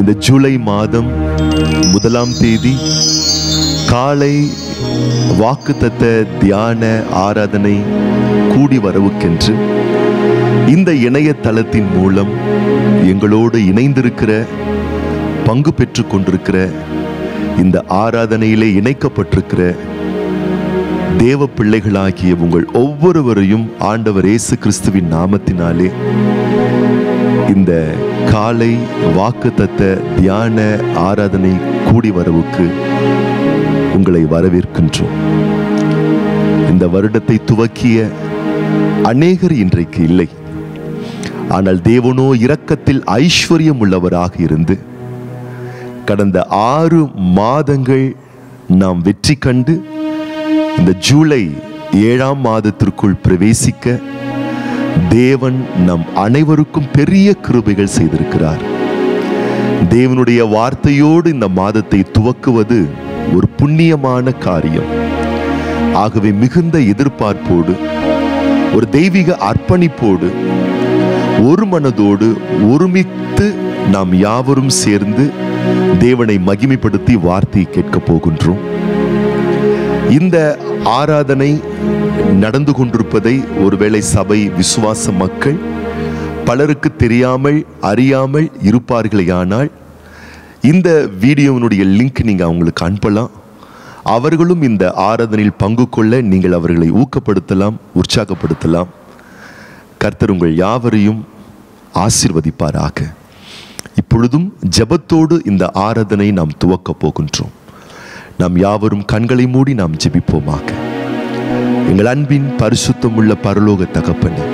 இந்த ஜூலை மாதம் முதலாம் தேதி காலை வாக்குத்தத்த தியான ஆராதனை கூடி வரவுக்கென்று இந்த இணையதளத்தின் மூலம் எங்களோடு இணைந்திருக்கிற பங்கு பெற்று கொண்டிருக்கிற இந்த ஆராதனையிலே இணைக்கப்பட்டிருக்கிற தேவ பிள்ளைகளாகிய உங்கள் ஒவ்வொருவரையும் ஆண்டவர் இயேசு கிறிஸ்துவின் நாமத்தினாலே இந்த காலை வாக்குத்தத்த தியான ஆராதனை கூடி வரவுக்கு உங்களை வரவேற்கின்றோம். இந்த வருடத்தை துவக்கிய அநேகர் இன்றைக்கு இல்லை. ஆனால் தேவனோ இரக்கத்தில் ஐஸ்வர்யம் உள்ளவராக இருந்து கடந்த ஆறு மாதங்கள் நாம் வெற்றி கண்டு இந்த ஜூலை ஏழாம் மாதத்திற்குள் பிரவேசிக்க தேவன் நம் அனைவருக்கும் பெரிய கிருபைகள் செய்திருக்கிறார். தேவனுடைய வார்த்தையோடு இந்த மாதத்தை துவக்குவது ஒரு புண்ணியமான காரியம். ஆகவே மிகுந்த எதிர்பார்ப்போடு ஒரு தெய்வீக அர்ப்பணிப்போடு ஒரு மனதோடு ஒருமித்து நாம் யாவரும் சேர்ந்து தேவனை மகிமைப்படுத்தி வார்த்தையை கேட்கப் போகின்றோம். இந்த ஆராதனை நடந்து கொண்டிருப்பதை ஒருவேளை சபை விசுவாச மக்கள் பலருக்கு தெரியாமல் அறியாமல் இருப்பார்களேயானால் இந்த வீடியோவினுடைய லிங்க் நீங்கள் அவங்களுக்கு அனுப்பலாம். அவர்களும் இந்த ஆராதனையில் பங்கு கொள்ள நீங்கள் அவர்களை ஊக்கப்படுத்தலாம் உற்சாகப்படுத்தலாம். கர்த்தர் உங்கள் யாவரையும் ஆசிர்வதிப்பாராக. இப்பொழுதும் ஜெபத்தோடு இந்த ஆராதனை நாம் துவக்கப் போகின்றோம். நாம் யாவரும் கண்களை மூடி நாம் ஜெபிப்போமாக. எங்கள் அன்பின் பரிசுத்தமுள்ள பரலோக தகப்பனே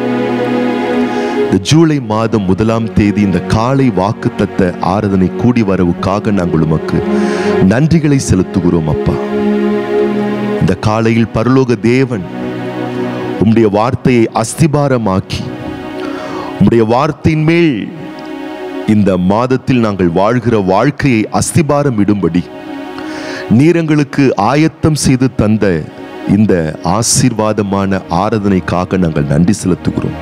இந்த ஜூலை மாதம் முதலாம் தேதி இந்த காலை வாக்குத்தத்த ஆராதனை கூடி வரவுக்காக நாங்கள் உமக்கு நன்றிகளை செலுத்துகிறோம் அப்பா. இந்த காலையில் பரலோக தேவன் உம்முடைய வார்த்தையை அஸ்திபாரமாக்கி உம்முடைய வார்த்தையின் மேல் இந்த மாதத்தில் நாங்கள் வாழ்கிற வாழ்க்கையை அஸ்திபாரம் இடும்படி நீர் ஆயத்தம் செய்து தந்த இந்த ஆசீர்வாதமான ஆராதனைக்காக நாங்கள் நன்றி செலுத்துகிறோம்.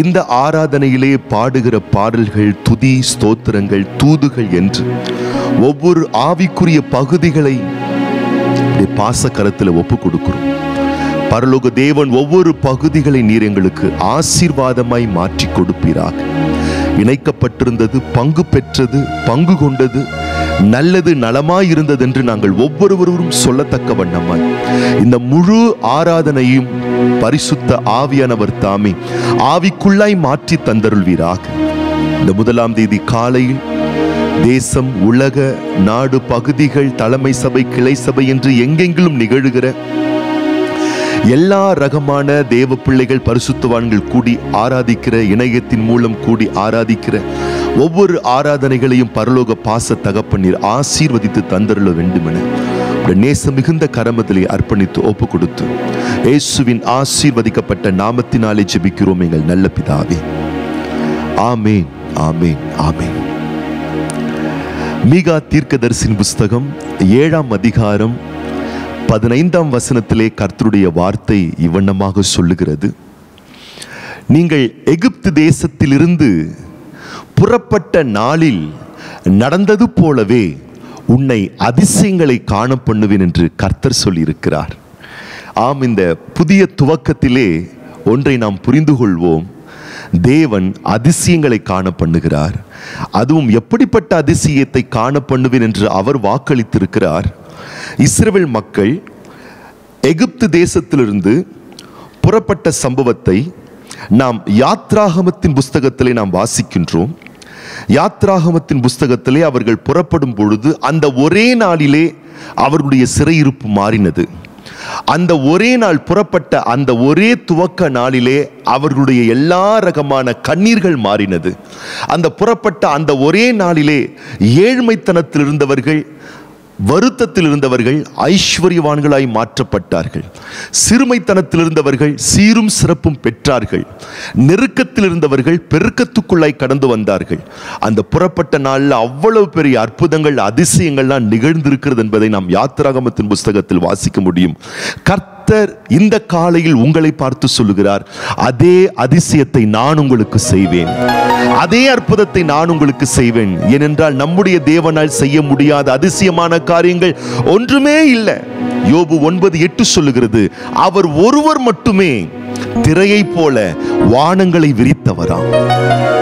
இந்த ஆராதனையிலே பாடுகிற பாடல்கள் துதி ஸ்தோத்திரங்கள் தூதுகள் என்று ஒவ்வொரு ஆவிக்குரிய பகுதிகளை பாசக்கரத்தில் ஒப்பு கொடுக்கிறோம். பரலோக தேவன் ஒவ்வொரு பகுதிகளை நீர் எங்களுக்கு ஆசீர்வாதமாய் மாற்றி கொடுப்பீராக. இணைக்கப்பட்டிருந்தது பங்கு பெற்றது பங்கு கொண்டது நல்லது நலமாய் இருந்தது என்று நாங்கள் ஒவ்வொருவரும் சொல்லத்தக்க வண்ணமாய். இந்த முழு ஆராதனையும் பரிசுத்த ஆவியானவர் தாமே ஆவிக்குள்ளாய் மாற்றி தந்தருள்வீராக. இந்த முதலாம் தேதி காலையில் தேசம் உலக நாடு பகுதிகள் தலைமை சபை கிளை சபை என்று எங்கெங்கிலும் நிகழுகிற எல்லா ரகமான தேவ பிள்ளைகள் பரிசுத்தவான்கள் கூடி ஆராதிக்கிற இணையத்தின் மூலம் கூடி ஆராதிக்கிற ஒவ்வொரு ஆராதனைகளையும் பரலோக பாச தகப்பன்னீர் ஆசீர்வதித்து தந்தருள வேண்டுமென உடைய நேச மிகுந்த கரமத்திலே அர்ப்பணித்து ஒப்பு கொடுத்து இயேசுவின் ஆசீர்வதிக்கப்பட்ட நாமத்தினாலே ஜெபிக்கிறோம் எங்கள் நல்ல பிதாவே. ஆமேன் ஆமேன் ஆமேன். மீகா தீர்க்கதரிசின் புஸ்தகம் ஏழாம் அதிகாரம் பதினைந்தாம் வசனத்திலே கர்த்தருடைய வார்த்தை இவ்வண்ணமாக சொல்லுகிறது. நீங்கள் எகிப்து தேசத்திலிருந்து புறப்பட்ட நாளில் நடந்தது போலவே உன்னை அதிசயங்களை காண பண்ணுவேன் என்று கர்த்தர் சொல்லியிருக்கிறார். ஆம் இந்த புதிய துவக்கத்திலே ஒன்றை நாம் புரிந்து கொள்வோம். தேவன் அதிசயங்களை காண பண்ணுகிறார். அதுவும் எப்படிப்பட்ட அதிசயத்தை காண பண்ணுவேன் என்று அவர் வாக்களித்திருக்கிறார். இஸ்ரேல் மக்கள் எகிப்து தேசத்திலிருந்து புறப்பட்ட சம்பவத்தை நாம் யாத்ராகமத்தின் புஸ்தகத்திலே நாம் வாசிக்கின்றோம். யாத்ராகமத்தின் புஸ்தகத்திலே அவர்கள் புறப்படும் பொழுது அந்த ஒரே நாளிலே அவர்களுடைய சிறையிருப்பு மாறினது. அந்த ஒரே நாள் புறப்பட்ட அந்த ஒரே துவக்க நாளிலே அவர்களுடைய எல்லா ரகமான கண்ணீர்கள் மாறினது. அந்த புறப்பட்ட அந்த ஒரே நாளிலே ஏழ்மைத்தனத்தில் இருந்தவர்கள் வருத்தத்தில் இருந்தவர்கள் ஐஸ்வர்யவான்களாய் மாற்றப்பட்டார்கள். சிறுமைத்தனத்தில் இருந்தவர்கள் சீரும் சிறப்பும் பெற்றார்கள். நெருக்கத்தில் இருந்தவர்கள் பெருக்கத்துக்குள்ளாய் கடந்து வந்தார்கள். அந்த புறப்பட்ட நாளில் அவ்வளவு பெரிய அற்புதங்கள் அதிசயங்கள்லாம் நிகழ்ந்திருக்கிறது என்பதை நாம் யாத்திராகமத்தின் புஸ்தகத்தில் வாசிக்க முடியும். கர்த்த கர்த்தர் இந்த காலையில் உங்களை பார்த்து சொல்லுகிறார் அதே அதிசயத்தை நான் உங்களுக்கு செய்வேன். அதே அற்புதத்தை நான் உங்களுக்கு செய்வேன். ஏனென்றால் நம்முடைய தேவனால் செய்ய முடியாத அதிசயமான காரியங்கள் ஒன்றுமே இல்லை. யோபு ஒன்பது எட்டு சொல்லுகிறது அவர் ஒருவர் மட்டுமே திரையை போல வானங்களை விரித்தவராம்.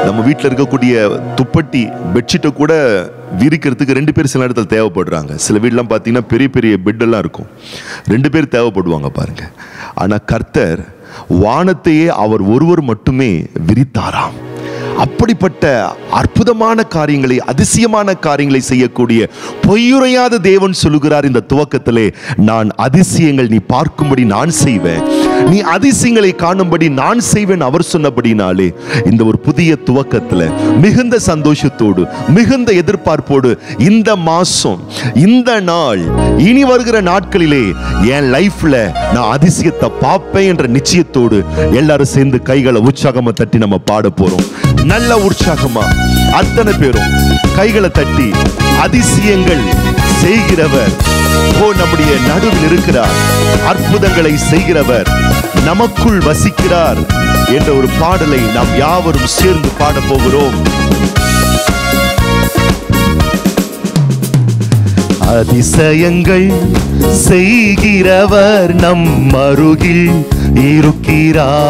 நம்ம வீட்டில் இருக்கக்கூடிய துப்பட்டி பெட்ஷீட்டை கூட விரிக்கிறதுக்கு ரெண்டு பேர் சில இடத்துல தேவைப்படுறாங்க. சில வீட்லாம் பார்த்தீங்கன்னா பெரிய பெரிய பெட்டெல்லாம் இருக்கும். ரெண்டு பேர் தேவைப்படுவாங்க பாருங்க. ஆனால் கர்த்தர் வானத்தையே அவர் ஒருவர் மட்டுமே விரித்தாராம். அப்படிப்பட்ட அற்புதமான காரியங்களை அதிசயமான காரியங்களை செய்யக்கூடிய பொய்யுரையாத தேவன் சொல்லுகிறார் இந்த துவக்கத்திலே. நான் அதிசயங்கள் நீ பார்க்கும்படி நான் செய்வேன். நீ அதிசயங்களை காணும்படி நான் செய்வேன் அவர் சொன்னபடினாலே. இந்த ஒரு புதிய துவக்கத்துல மிகுந்த சந்தோஷத்தோடு மிகுந்த எதிர்பார்ப்போடு இந்த மாசம் இந்த நாள் இனி வருகிற நாட்களிலே என் லைஃப்ல நான் அதிசயத்தை பார்ப்பேன் என்ற நிச்சயத்தோடு எல்லாரும் சேர்ந்து கைகளை உற்சாகமா தட்டி நம்ம பாட போறோம். நல்ல உற்சாகமா. அத்தனை பேரும் கைகளை தட்டி அதிசயங்கள் செய்கிறவர். ஓ நம்முடைய நடுவில் இருக்கிறார். அற்புதங்களை செய்கிறவர். நமக்குள் வசிக்கிறார் என்ற ஒரு பாடலை நாம் யாவரும் சேர்ந்து பாட போகிறோம். அதிசயங்கள் செய்கிறவர் நம் அருகில் இருக்கிறார்.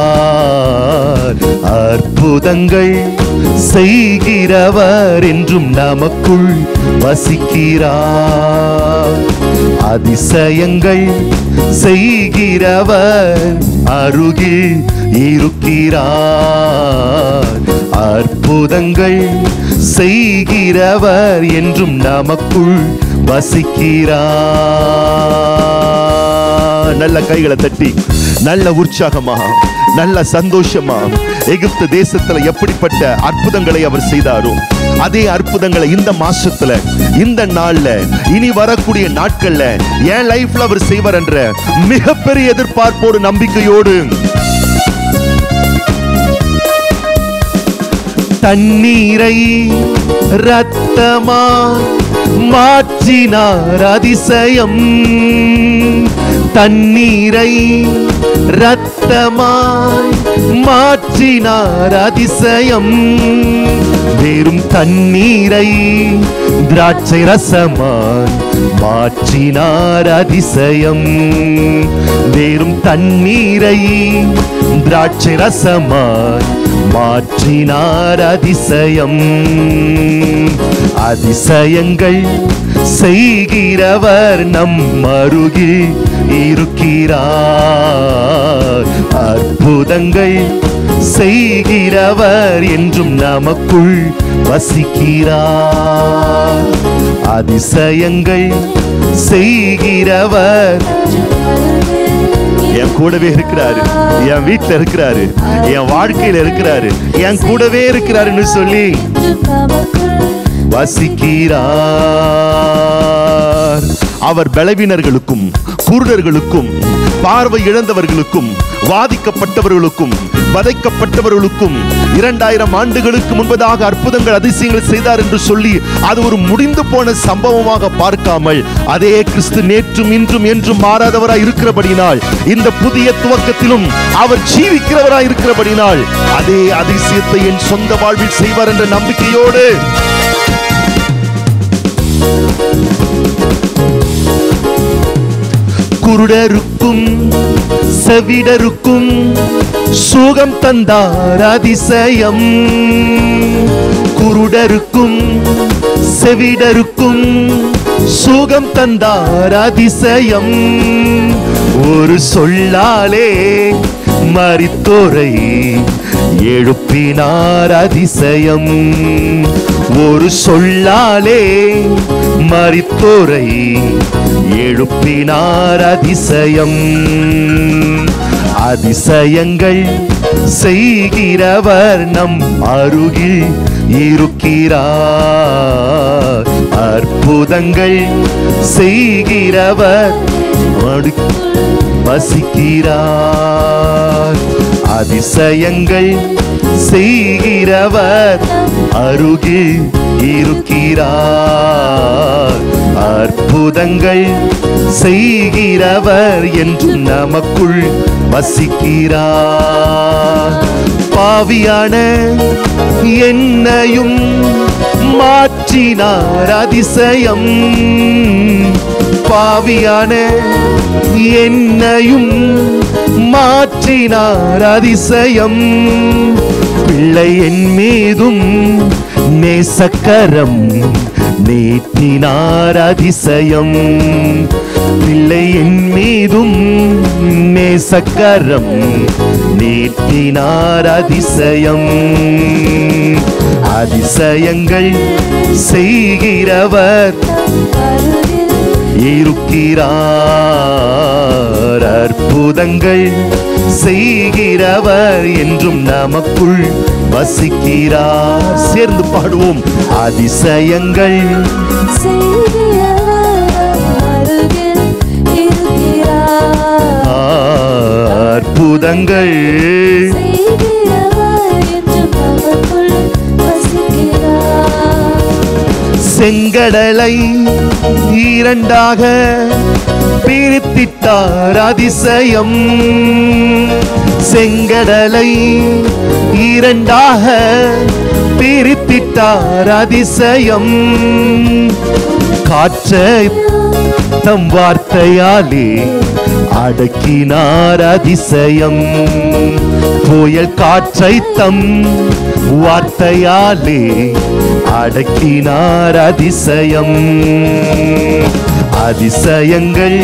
அற்புதங்கள் செய்கிறவர் என்றும் நமக்குள் வசிக்கிறார். அதிசயங்கள் செய்கிறவர் அருகில் இருக்கிறார். அற்புதங்கள் செய்கிறவர் என்றும் நமக்குள் வசிக்கிறார் நல்ல கைகளை தட்டி நல்ல உற்சாகமா நல்ல சந்தோஷமா எகிப்து தேசத்துல எப்படிப்பட்ட அற்புதங்களை அவர் செய்தாரோ அதே அற்புதங்களை இந்த மாசத்துல இந்த நாள்ல இனி வரக்கூடிய நாட்கள்ல என் லைஃப்ல அவர் செய்வார் என்ற மிகப்பெரிய எதிர்பார்ப்போடு நம்பிக்கையோடு. தண்ணீரை ரத்தமா மாற்றினார் அதிசயம். தண்ணீரை ரத்தமாய் மாற்றினார் அதிசயம். வெறும் தண்ணீரை திராட்சை ரசமாய் மாற்றினார் அதிசயம். வெறும் தண்ணீரை திராட்சை ரசமாய் மாற்றினார் அதிசயம். அதிசயங்கள் செய்கிறவர் நம் அருகில் இருக்கிறார். அற்புதங்கள் செய்கிறவர் என்றும் நமக்குள் வசிக்கிறார். அதிசயங்கள் செய்கிறவர் கூடவே இருக்கிறாரு. என் வீட்டுல இருக்கிறாரு. என் வாழ்க்கையில இருக்கிறாரு. என் கூடவே இருக்கிறாருன்னு சொல்லி வசிக்கிறார். அவர் பலவீனர்களுக்கும் குருடர்களுக்கும் பார்வை இழந்தவர்களுக்கும் வாதிக்கப்பட்டவர்களுக்கும் வதைக்கப்பட்டவர்களுக்கும் இரண்டாயிரம் ஆண்டுகளுக்கு முன்பதாக அற்புதங்கள் அதிசயங்கள் செய்தார் என்று சொல்லி அது ஒரு முடிந்து போன சம்பவமாக பார்க்காமல் அதே கிறிஸ்து நேற்றும் இன்றும் என்றும் மாறாதவராய் இருக்கிறபடினால் இந்த புதிய துவக்கத்திலும் அவர் ஜீவிக்கிறவராய் இருக்கிறபடினால் அதே அதிசயத்தை என் சொந்த வாழ்வில் செய்வார் என்ற நம்பிக்கையோடு. குருடருக்கும் செவிடருக்கும் சுகம் தந்தார் அதிசயம். குருடருக்கும் செவிடருக்கும் சுகம் தந்தார் அதிசயம். ஒரு சொல்லாலே மறித்தோரை எழுப்பினார் அதிசயம். ஒரு சொல்லாலே மறித்தோரை எழுப்பினார் அதிசயம். அதிசயங்கள் செய்கிறவர் நம் அருகில் இருக்கிறார். அற்புதங்கள் செய்கிறவர் மடு- வசிக்கிறார். அதிசயங்கள் செய்கிறவர் அருகில் இருக்கிறார். அற்புதங்கள் செய்கிறவர் என்று நமக்குள் வசிக்கிறார். பாவியான என்னையும் மாற்றினார் அதிசயம். பாவியான என்னையும் மாற்றினார் அதிசயம். பிள்ளை என் மீதும் நேசக்கரம் நீட்டினார் அதிசயம். பிள்ளை என் மீதும் நேசக்கரம் நீட்டினார் அதிசயம். அதிசயங்கள் செய்கிறவர் இருக்கிறார் அற்புதங்கள் செய்கிறவர் என்றும் நமக்குள் வசிக்கிறார். சேர்ந்து பாடுவோம். அதிசயங்கள் அற்புதங்கள் செங்கடலை இரண்டாக பிரித்திட்டார் அதிசயம். செங்கடலை இரண்டாக பிரித்திட்டார் அதிசயம். காற்றை தம் வார்த்தையாலே அடக்கினார் அதிசயம். புயல் காற்றை தம் வார்த்தையாலே அடக்கினார் அதிசயம். அதிசயங்கள்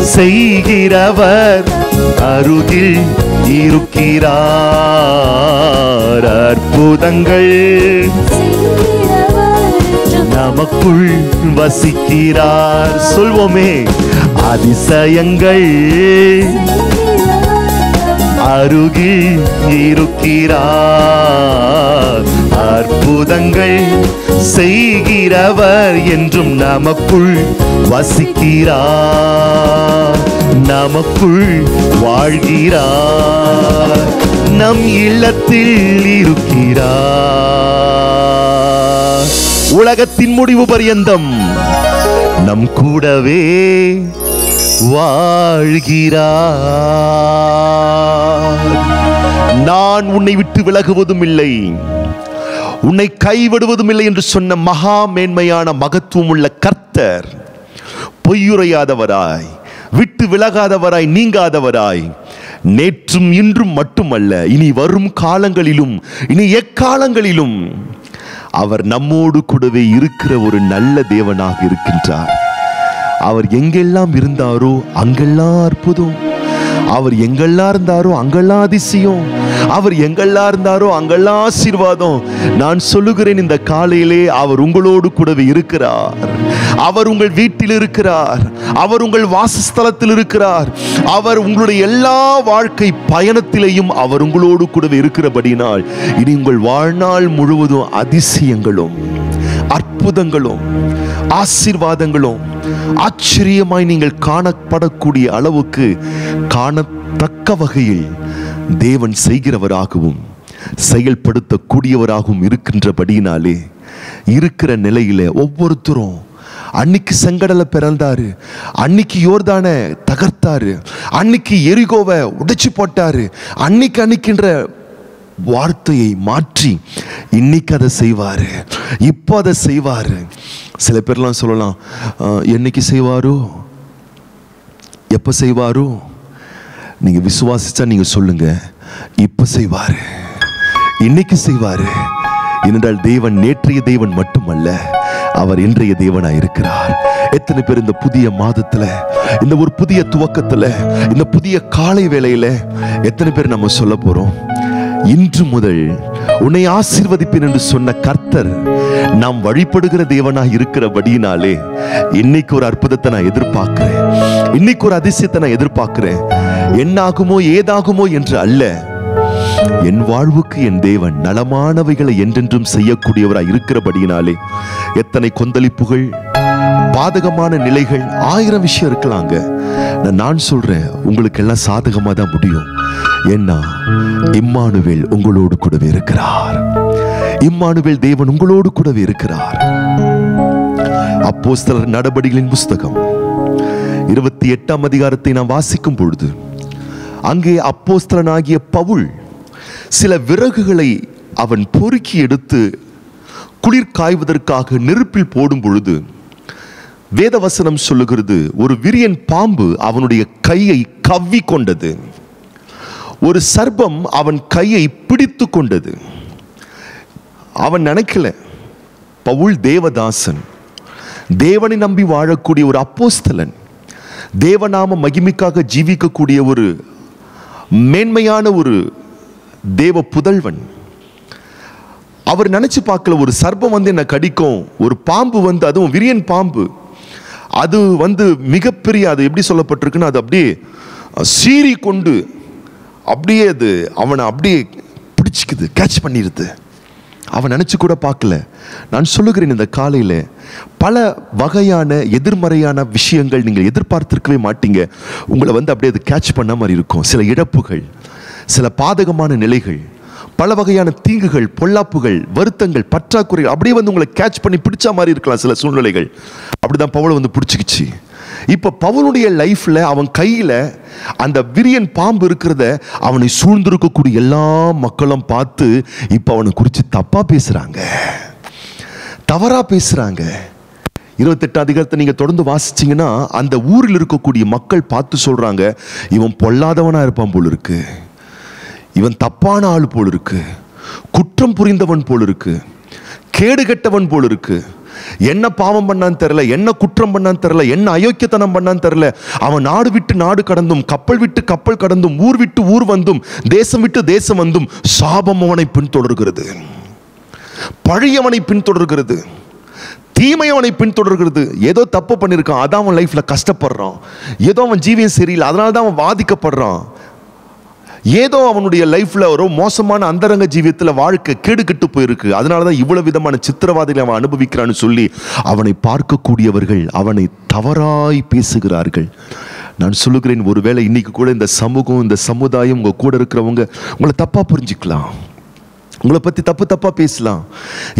செய்கிறவர் அருகில் இருக்கிறார். அற்புதங்கள் நமக்குள் வசிக்கிறார். சொல்வோமே அதிசயங்கள் அருகில் இருக்கிறார். அற்புதங்கள் செய்கிறவர் என்றும் நமக்குள் வசிக்கிறார். நமக்குள் வாழ்கிறார். நம் இல்லத்தில் இருக்கிறார். உலகத்தின் முடிவு பரியந்தம் நம் கூடவே வாழ்கிறார். நான் உன்னை விட்டு விலகுவதும் இல்லை. உன்னை கைவிடுவதும் இல்லை என்று சொன்ன மகா மேன்மையான மகத்துவம் உள்ள கர்த்தர். பொய்யுரையாதவராய் விட்டு விலகாதவராய் நீங்காதவராய் நேற்றும் இன்றும் மட்டுமல்ல இனி வரும் காலங்களிலும் இனி எக்காலங்களிலும் அவர் நம்மோடு கூடவே இருக்கிற ஒரு நல்ல தேவனாக இருக்கின்றார். அவர் எங்கெல்லாம் இருந்தாரோ அங்கெல்லாம் அற்புதம். அவர் எங்கெல்லாம் இருந்தாரோ அங்கெல்லாம் அதிசயம். அவர் எங்கெல்லாம் இருந்தாரோ அங்கெல்லாம் ஆசீர்வாதம். நான் சொல்லுகிறேன் இந்த காலையிலே அவர் உங்களோடு கூடவே இருக்கிறார். அவர் உங்கள் வீட்டில் இருக்கிறார். அவர் உங்கள் வாசஸ்தலத்தில் இருக்கிறார். அவர் உங்களுடைய எல்லா வாழ்க்கை பயணத்திலேயும் அவர் உங்களோடு கூடவே இருக்கிறபடினால் இனி உங்கள் வாழ்நாள் முழுவதும் அதிசயங்களும் அற்புதங்களும் ஆசீர்வாதங்களும் ஆச்சரியமாய் நீங்கள் காணப்படக்கூடிய அளவுக்கு காணத்தக்க வகையில் தேவன் செய்கிறவராகவும் செயல்படுத்தக்கூடியவராகவும் இருக்கின்றபடியினாலே இருக்கிற நிலையில் ஒவ்வொருத்தரும் அன்னைக்கு செங்கடலை பிறந்தாரு அன்னைக்கு யோர்தான தகர்த்தாரு அன்னைக்கு எரிகோவை உடைச்சு போட்டாரு அன்னைக்கு அன்னைக்கின்ற வார்த்தையை மாற்றி இன்னைக்கு அதை செய்வார். இப்போ அதை செய்வார். சில பேர்லாம் சொல்லலாம் என்னைக்கு செய்வாரோ? எப்போ செய்வாரோ? நீங்கள் விசுவாசித்தா நீங்கள் சொல்லுங்க. இப்போ செய்வார். இன்னைக்கு செய்வார். ஏனென்றால் தேவன் நேற்றைய தேவன் மட்டுமல்ல அவர் இன்றைய தேவனாக இருக்கிறார். எத்தனை பேர் இந்த புதிய மாதத்துல இந்த ஒரு புதிய துவக்கத்துல இந்த புதிய காலை வேளையில எத்தனை பேர் நம்ம சொல்ல போறோம்? இன்று முதல் உன்னை ஆசீர்வதிப்பேன் என்று சொன்ன கர்த்தர் நாம் வழிபடுகிற தேவனாக இருக்கிறபடியினாலே இன்னைக்கு ஒரு அற்புதத்தை நான் எதிர்பார்க்கிறேன். இன்னைக்கு ஒரு அதிசயத்தை நான் எதிர்பார்க்கிறேன். என்னாகுமோ ஏதாகுமோ என்று அல்ல. என் வாழ்வுக்கு என் தேவன் நலமானவைகளை என்றென்றும் செய்யக்கூடியவராய் இருக்கிறபடியினாலே எத்தனை கொந்தளிப்புகள் பாதகமான நிலைகள் ஆயிரம் விஷயம் இருக்கலாங்க. நான் நான் சொல்றேன் உங்களுக்கு எல்லாம் சாதகமா தான் முடியும். ஏன்னா இம்மானுவேல் உங்களோடு கூடவே இருக்கிறார். இம்மானுவேல் தேவன் உங்களோடு கூடவே இருக்கிறார். அப்போ நடபடிகளின் புஸ்தகம். இருபத்தி எட்டாம் அதிகாரத்தை நான் வாசிக்கும் பொழுது அங்கே அப்போஸ்தலனாகிய பவுல் சில விறகுகளை அவன் பொறுக்கி எடுத்து குளிர் காய்வதற்காக நெருப்பில் போடும் பொழுது வேதவசனம் சொல்லுகிறது ஒரு விரியன் பாம்பு அவனுடைய கையை கவ்வி கொண்டது. ஒரு சர்பம் அவன் கையை பிடித்து கொண்டது. அவன் நினைக்கல பவுல் தேவதாசன் தேவனை நம்பி வாழக்கூடிய ஒரு அப்போஸ்தலன் தேவநாம மகிமைக்காக ஜீவிக்கக்கூடிய ஒரு மேன்மையான ஒரு தேவ புதல்வன். அவர் நினச்சி பார்க்கல ஒரு சர்ப்பம் வந்து என்னை கடிக்கும் ஒரு பாம்பு வந்து அதுவும் விரியன் பாம்பு. அது வந்து மிகப்பெரிய அது எப்படி சொல்லப்பட்டிருக்குன்னு அது அப்படியே சீறி கொண்டு அப்படியே அது அவனை அப்படியே பிடிச்சிக்குது கேட்ச் பண்ணிடுது அவன் நினச்சி கூட பார்க்கல. நான் சொல்லுகிறேன் இந்த காலையில் பல வகையான எதிர்மறையான விஷயங்கள் நீங்கள் எதிர்பார்த்திருக்கவே மாட்டீங்க. உங்களை வந்து அப்படியே அது கேட்ச் பண்ண மாதிரி இருக்கும். சில இழப்புகள் சில பாதகமான நிலைகள் பல வகையான தீங்குகள் பொல்லாப்புகள் வருத்தங்கள் பற்றாக்குறைகள் அப்படியே வந்து உங்களை கேட்ச் பண்ணி பிடிச்ச மாதிரி இருக்கலாம் சில சூழ்நிலைகள். அப்படிதான் பவுளை வந்து பிடிச்சிக்கிச்சு. இப்போ பவுனுடைய லைஃப்பில் அவன் கையில் அந்த விரியன் பாம்பு இருக்கிறத அவனை சூழ்ந்திருக்கக்கூடிய எல்லா மக்களும் பார்த்து இப்போ அவனை குறித்து தப்பாக பேசுகிறாங்க தவறாக பேசுகிறாங்க இருபத்தெட்டு அதிகாரத்தை நீங்கள் தொடர்ந்து வாசிச்சிங்கன்னா அந்த ஊரில் இருக்கக்கூடிய மக்கள் பார்த்து சொல்கிறாங்க இவன் பொல்லாதவனாக இருப்பான் போல் இருக்கு. இவன் தப்பான ஆள் போல் இருக்கு. குற்றம் புரிந்தவன் போல் இருக்கு. கேடு கெட்டவன் போல் இருக்குது என்ன பாவம் பண்ணான்னு தெரியல என்ன குற்றம் பண்ணான்னு தெரியல என்ன அயோக்கியத்தனம் பண்ணான்னு தெரியல. அவன் நாடு விட்டு நாடு கடந்தும் கப்பல் விட்டு கப்பல் கடந்தும் ஊர் விட்டு ஊர் வந்தும் தேசம் விட்டு தேசம் வந்தும் சாபம் அவனை பின்தொடர்கிறது. பழையவனை பின்தொடர்கிறது. தீமை அவனை பின்தொடர்கிறது. ஏதோ தப்பு பண்ணியிருக்கான் அதான் அவன் லைஃப்ல கஷ்டப்படுறான். ஏதோ அவன் ஜீவியம் சரியில்லை. அதனால தான் அவன் பாதிக்கப்படுறான் ஏதோ அவனுடைய லைஃப்ல ஒரு மோசமான அந்தரங்க ஜீவியத்தில் வாழ்க்கை கேடுகெட்டு போயிருக்கு. அதனால தான் இவ்வளவு விதமான சித்திரவாதைகளை அவன் அனுபவிக்கிறான்னு சொல்லி அவனை பார்க்கக்கூடியவர்கள் அவனை தவறாய் பேசுகிறார்கள். நான் சொல்லுகிறேன் ஒருவேளை இன்னைக்கு கூட இந்த சமூகம் இந்த சமுதாயம் உங்க கூட இருக்கிறவங்க உங்களை தப்பா புரிஞ்சுக்கலாம். உங்களை பற்றி தப்பு தப்பாக பேசலாம்.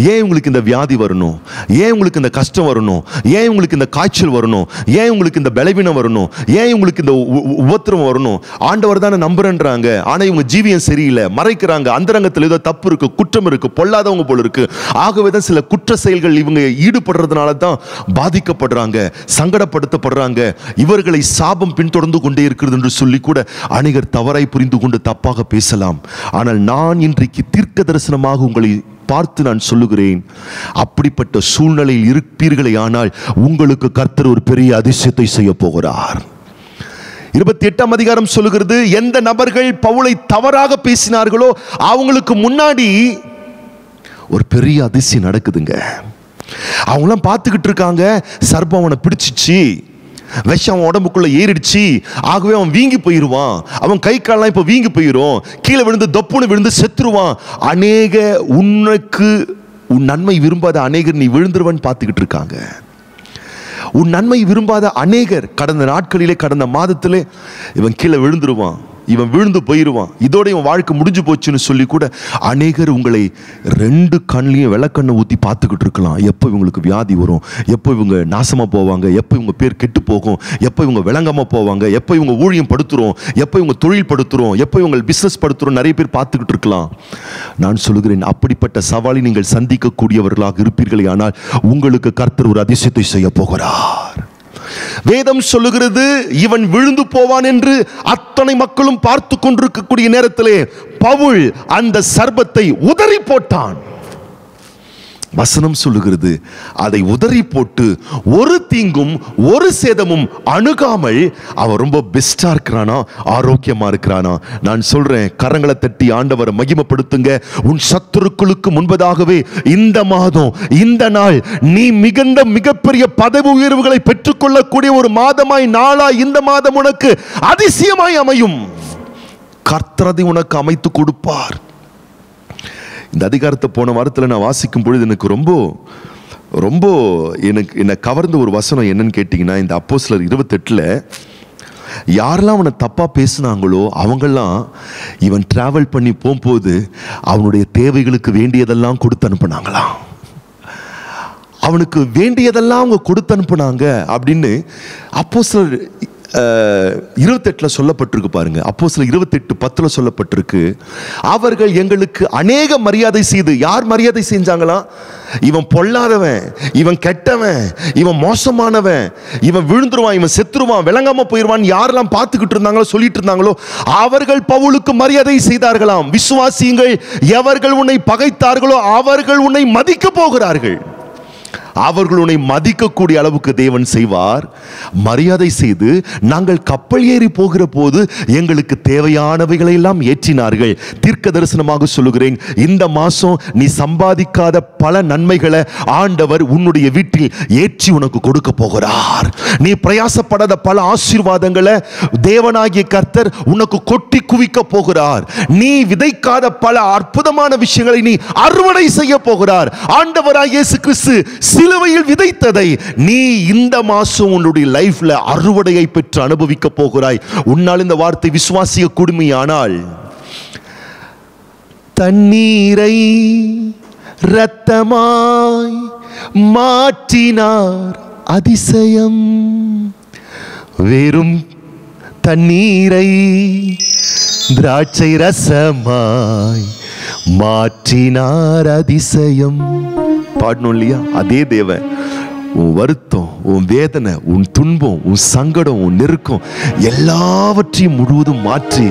ஏன் உங்களுக்கு இந்த வியாதி வரணும்? ஏன் உங்களுக்கு இந்த கஷ்டம் வரணும்? ஏன் உங்களுக்கு இந்த காய்ச்சல் வரணும்? ஏன் உங்களுக்கு இந்த பலவீனம் வரணும்? ஏன் உங்களுக்கு இந்த உபத்திரம் வரணும்? ஆண்டவர் தானே நம்புறேன்றாங்க. ஆனால் இவங்க ஜீவியம் சரியில்லை. மறைக்கிறாங்க. அந்தரங்கத்தில் ஏதோ தப்பு இருக்குது குற்றம் இருக்குது பொல்லாதவங்க போல இருக்குது ஆகவே தான் சில குற்ற செயல்கள் இவங்க ஈடுபடுறதுனால தான் பாதிக்கப்படுறாங்க சங்கடப்படுத்தப்படுறாங்க. இவர்களை சாபம் பின்தொடர்ந்து கொண்டே இருக்கிறது என்று சொல்லி கூட அநேகர் தவறாய் புரிந்து கொண்டு தப்பாக பேசலாம். ஆனால் நான் இன்றைக்கு தீர்க்க தரிசனமாக உங்களை பார்த்து நான் சொல்லுகிறேன். அப்படிப்பட்ட சூழ்நிலையில் இருப்பீர்களே ஆனால் உங்களுக்கு கர்த்தர் ஒரு பெரிய அதிசயத்தை செய்ய போகிறார். இருபத்தி எட்டாம் அதிகாரம் சொல்லுகிறது எந்த நபர்கள் பவுளை தவறாக பேசினார்களோ அவங்களுக்கு முன்னாடி ஒரு பெரிய அதிசயம் நடக்குதுங்க. அவங்களாம் பார்த்துக்கிட்டு இருக்காங்க சர்பம் அவனை பிடிச்சிச்சு. விஷம் அவன் உடம்புக்குள்ள ஏறிடுச்சு. ஆகவே அவன் வீங்கி போயிடுவான் அவன் கை காலெல்லாம் இப்போ வீங்கி போயிடும் கீழே விழுந்து தொப்புன்னு விழுந்து செத்துருவான். அநேக உனக்கு உன் நன்மை விரும்பாத அநேகர் நீ விழுந்துருவன்னு பார்த்துக்கிட்டு இருக்காங்க. உன் நன்மை விரும்பாத அநேகர் கடந்த நாட்களிலே கடந்த மாதத்திலே இவன் கீழே விழுந்துருவான். இவன் விழுந்து போயிடுவான் இதோட இவன் வாழ்க்கை முடிஞ்சு போச்சுன்னு சொல்லி கூட அநேகர் உங்களை ரெண்டு கண்லையும் விளக்கண்ணை ஊற்றி பார்த்துக்கிட்டு இருக்கலாம். எப்போ இவங்களுக்கு வியாதி வரும் எப்போ இவங்க நாசமாக போவாங்க எப்போ இவங்க பேர் கெட்டு போகும் எப்போ இவங்க விளங்காமல் போவாங்க எப்போ இவங்க ஊழியம் படுத்துகிறோம் எப்போ இவங்க தொழில் படுத்துறோம் எப்போ இவங்க பிஸ்னஸ் படுத்துகிறோம் நிறைய பேர் பார்த்துக்கிட்டு இருக்கலாம். நான் சொல்லுகிறேன் அப்படிப்பட்ட சவாலை நீங்கள் சந்திக்கக்கூடியவர்களாக இருப்பீர்களே ஆனால் உங்களுக்கு கர்த்தர் ஒரு அதிசயத்தை செய்ய போகிறார். வேதம் சொல்லுகிறது இவன் விழுந்து போவான் என்று அத்தனை மக்களும் பார்த்து கொண்டிருக்கக்கூடிய நேரத்திலே பவுல் அந்த சர்பத்தை உதறி போட்டான். வசனம் சொல்லுகிறது. அதை உதறி போட்டு ஒரு தீங்கும் ஒரு சேதமும் அணுகாமல் அவன் ரொம்ப பெஸ்டா இருக்கிறானா? ஆரோக்கியமா இருக்கிறானா? நான் சொல்றேன் கரங்களை தட்டி ஆண்டவரை மகிமப்படுத்துங்க. உன் சத்துருக்களுக்கு முன்பதாகவே இந்த மாதம் இந்த நாள் நீ மிகுந்த மிகப்பெரிய பதவி உயர்வுகளை பெற்றுக்கொள்ளக்கூடிய ஒரு மாதமாய் நாளாய் இந்த மாதம் உனக்கு அதிசயமாய் அமையும். கர்த்தரதை உனக்கு அமைத்து கொடுப்பார். இந்த அதிகாரத்தை போன வாரத்தில் நான் வாசிக்கும் பொழுது எனக்கு ரொம்ப ரொம்ப எனக்கு என்னை கவர்ந்த ஒரு வசனம் என்னன்னு கேட்டிங்கன்னா இந்த அப்போ சிலர் இருபத்தெட்டில் யாரெல்லாம் அவனை தப்பாக பேசுனாங்களோ அவங்கெல்லாம் இவன் ட்ராவல் பண்ணி போகும்போது அவனுடைய தேவைகளுக்கு வேண்டியதெல்லாம் கொடுத்து அனுப்புனாங்களாம். அவனுக்கு வேண்டியதெல்லாம் அவங்க கொடுத்து அனுப்புனாங்க அப்படின்னு அப்போ சிலர் இருபத்தெட்டில் சொல்லப்பட்டிருக்கு பாருங்க. அப்போ சில இருபத்தெட்டு பத்தில் சொல்லப்பட்டிருக்கு. அவர்கள் எங்களுக்கு அநேக மரியாதை செய்து யார் மரியாதை செஞ்சாங்களாம் இவன் பொல்லாதவன் இவன் கெட்டவன் இவன் மோசமானவன் இவன் விழுந்துருவான் இவன் செத்துருவான் விளங்காம போயிடுவான் யாரெல்லாம் பார்த்துக்கிட்டு இருந்தாங்களோ சொல்லிட்டு இருந்தாங்களோ அவர்கள் பவுலுக்கு மரியாதை செய்தார்களாம். விசுவாசியுங்கள் எவர்கள் உன்னை பகைத்தார்களோ அவர்கள் உன்னை மதிக்க போகிறார்கள். அவர்கள் உன்னை மதிக்கக்கூடிய அளவுக்கு தேவன் செய்வார். மரியாதை செய்து நாங்கள் கப்பல் ஏறி போகிற போது எங்களுக்கு தேவையானவைகளை எல்லாம் ஏற்றினார்கள். தீர்க்க தரிசனமாக சொல்லுகிறேன் இந்த மாதம் நீ சம்பாதிக்காத பல நன்மைகளை ஆண்டவர் உன்னுடைய வீட்டில் ஏற்றி உனக்கு கொடுக்க போகிறார். நீ பிரயாசப்படாத பல ஆசீர்வாதங்களை தேவனாகிய கர்த்தர் உனக்கு கொட்டி குவிக்க போகிறார். நீ விதைக்காத பல அற்புதமான விஷயங்களை நீ அறுவடை செய்ய போகிறார். ஆண்டவராக இயேசு கிறிஸ்து சிலுவையில் விதைத்ததை நீ இந்த மாசம் உன்னுடைய லைஃப்ல அறுவடையை பெற்று அனுபவிக்க போகிறாய். உன்னால் இந்த வார்த்தை விசுவாசிய குடுமையானால் தண்ணீரை இரத்தமாய் மாற்றினார் அதிசயம். வெறும் தண்ணீரை திராட்சை ரசமாய் மாற்றினார் அதிசயம். பாடணும் இல்லையா? அதே தேவன் உன் வருத்தம் உன் வேதனை உன் துன்பம் உன் சங்கடம் உன் நெருக்கம் எல்லாவற்றையும் முழுவதும் மாற்றி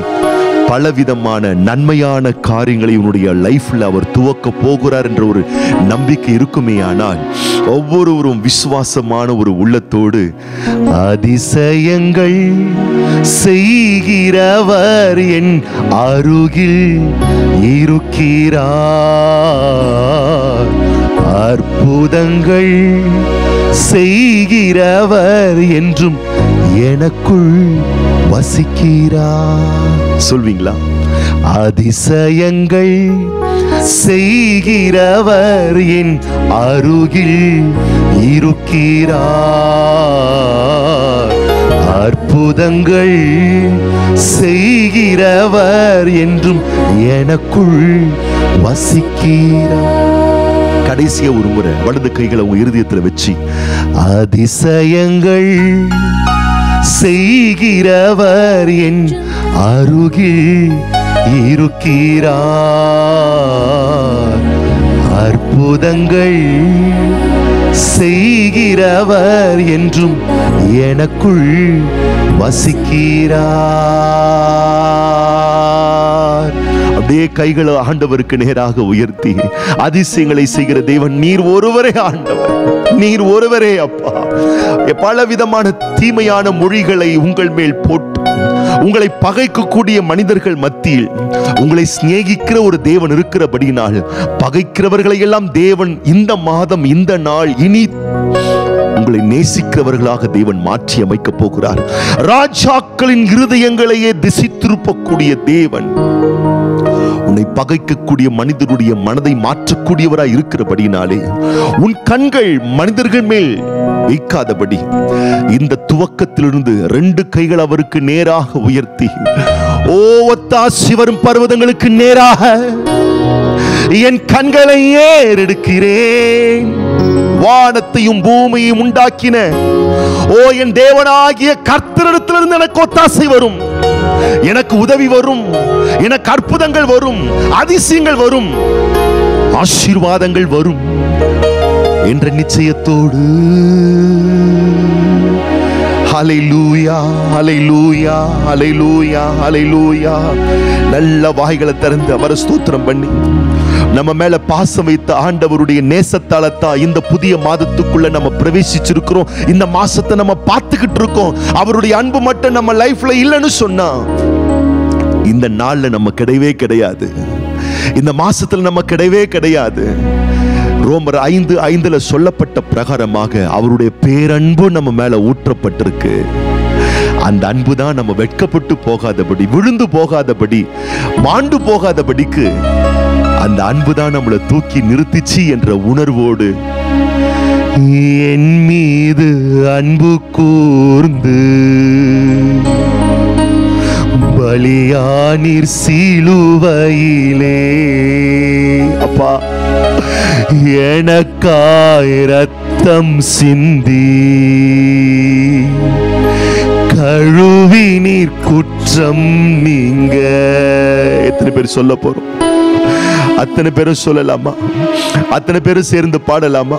பலவிதமான நன்மையான காரியங்களை உன்னுடைய லைஃப்பில் அவர் துவக்க போகிறார் என்ற ஒரு நம்பிக்கை இருக்குமே ஆனால் ஒவ்வொருவரும் விசுவாசமான ஒரு உள்ளத்தோடு அதிசயங்கள் செய்கிறவர் என் அருகில் இருக்கிறார். அற்புதங்கள் செய்கிறவர் என்றும் எனக்குள் வசிக்கிறார் சொல்வீங்களா? அதிசயங்கள் செய்கிறவர் என் அருகில் இருக்கிறார் அற்புதங்கள் செய்கிறவர் என்றும் எனக்குள் வசிக்கிறார் கடைசியா ஒரு முறை வலது கைகளை உங்க இருதயத்துல வச்சு அதிசயங்கள் செய்கிறவர் என் அருகில் இருக்கிறார். அற்புதங்கள் செய்கிறவர் என்றும் எனக்குள் வசிக்கிறார். அதே கைகளை ஆண்டவருக்கு நேராக உயர்த்தி அதிசயங்களை செய்கிற தேவன் நீர் ஒருவரே ஆண்டவர். நீர் ஒருவரே அப்பா. பல விதமான தீமையான மொழிகளை உங்கள் மேல் போட்டு உங்களை பகைக்கக்கூடிய மனிதர்கள் மத்தியில் உங்களை சிநேகிக்கிற ஒரு தேவன் இருக்கிறபடினால் பகைக்கிறவர்களை எல்லாம் தேவன் இந்த மாதம் இந்த நாள் இனி உங்களை நேசிக்கிறவர்களாக தேவன் மாற்றி அமைக்க போகிறார். ராஜாக்களின் இருதயங்களையே திசை திருப்பக்கூடிய தேவன் உன்னை பகைக்கக்கூடிய மனிதனுடைய மனதை மாற்றக்கூடியவராய் இருக்கிறபடினாலே உன் கண்கள் மனிதர்கள் மேல் வைக்காதபடி இந்த துவக்கத்திலிருந்து ரெண்டு கைகள் அவருக்கு நேராக உயர்த்தி ஓ ஒத்தாசி வரும் பர்வதங்களுக்கு நேராக என் கண்களை ஏறெடுக்கிறேன். வானத்தையும் பூமியையும் உண்டாக்கின. ஓ என் தேவனாகிய கர்த்தரிடத்திலிருந்து எனக்கு ஒத்தாசை வரும். எனக்கு உதவி வரும். எனக்கு அற்புதங்கள் வரும். அதிசயங்கள் வரும். ஆசீர்வாதங்கள் வரும். என்ற நிச்சயத்தோடு. ஹalleluya ஹalleluya ஹalleluya ஹalleluya நல்ல வாய்களை திறந்து அவரை ஸ்தோத்திரம் பண்ணி. நம்ம மேல பாசம் வைத்த ஆண்டவருடைய நேசத்தாலத்தா இந்த புதிய மாதத்துக்குள்ள நம்ம பிரவேசிச்சிருக்கிறோம். இந்த மாசத்தை நம்ம பார்த்துக்கிட்டு இருக்கோம். அவருடைய அன்பு மட்டும் நம்ம லைஃப்ல இல்லைன்னு சொன்னா இந்த நாள்ல நம்ம கிடையவே கிடையாது. இந்த மாசத்துல நம்ம கிடையவே கிடையாது. ரோமர் ஐந்து ஐந்துல சொல்லப்பட்ட பிரகாரமாக அவருடைய பேரன்பு நம்ம மேல ஊற்றப்பட்டிருக்கு. அந்த அன்பு தான் நம்ம வெட்கப்பட்டு போகாதபடி விழுந்து போகாதபடி மாண்டு போகாதபடிக்கு அந்த அன்பு தான் நம்மளை தூக்கி நிறுத்திச்சு என்ற உணர்வோடு என் மீது அன்பு கூர்ந்து பலியானீர் சீலுவையிலே. அப்பா எனக்காய் ரத்தம் ரத்தம் சிந்தி கழுவி நீர் குற்றம் நீங்க. எத்தனை பேர் சொல்ல போறோம்? அத்தனை பேரும் சொல்லலாமா? அத்தனை பேரும் சேர்ந்து பாடலாமா?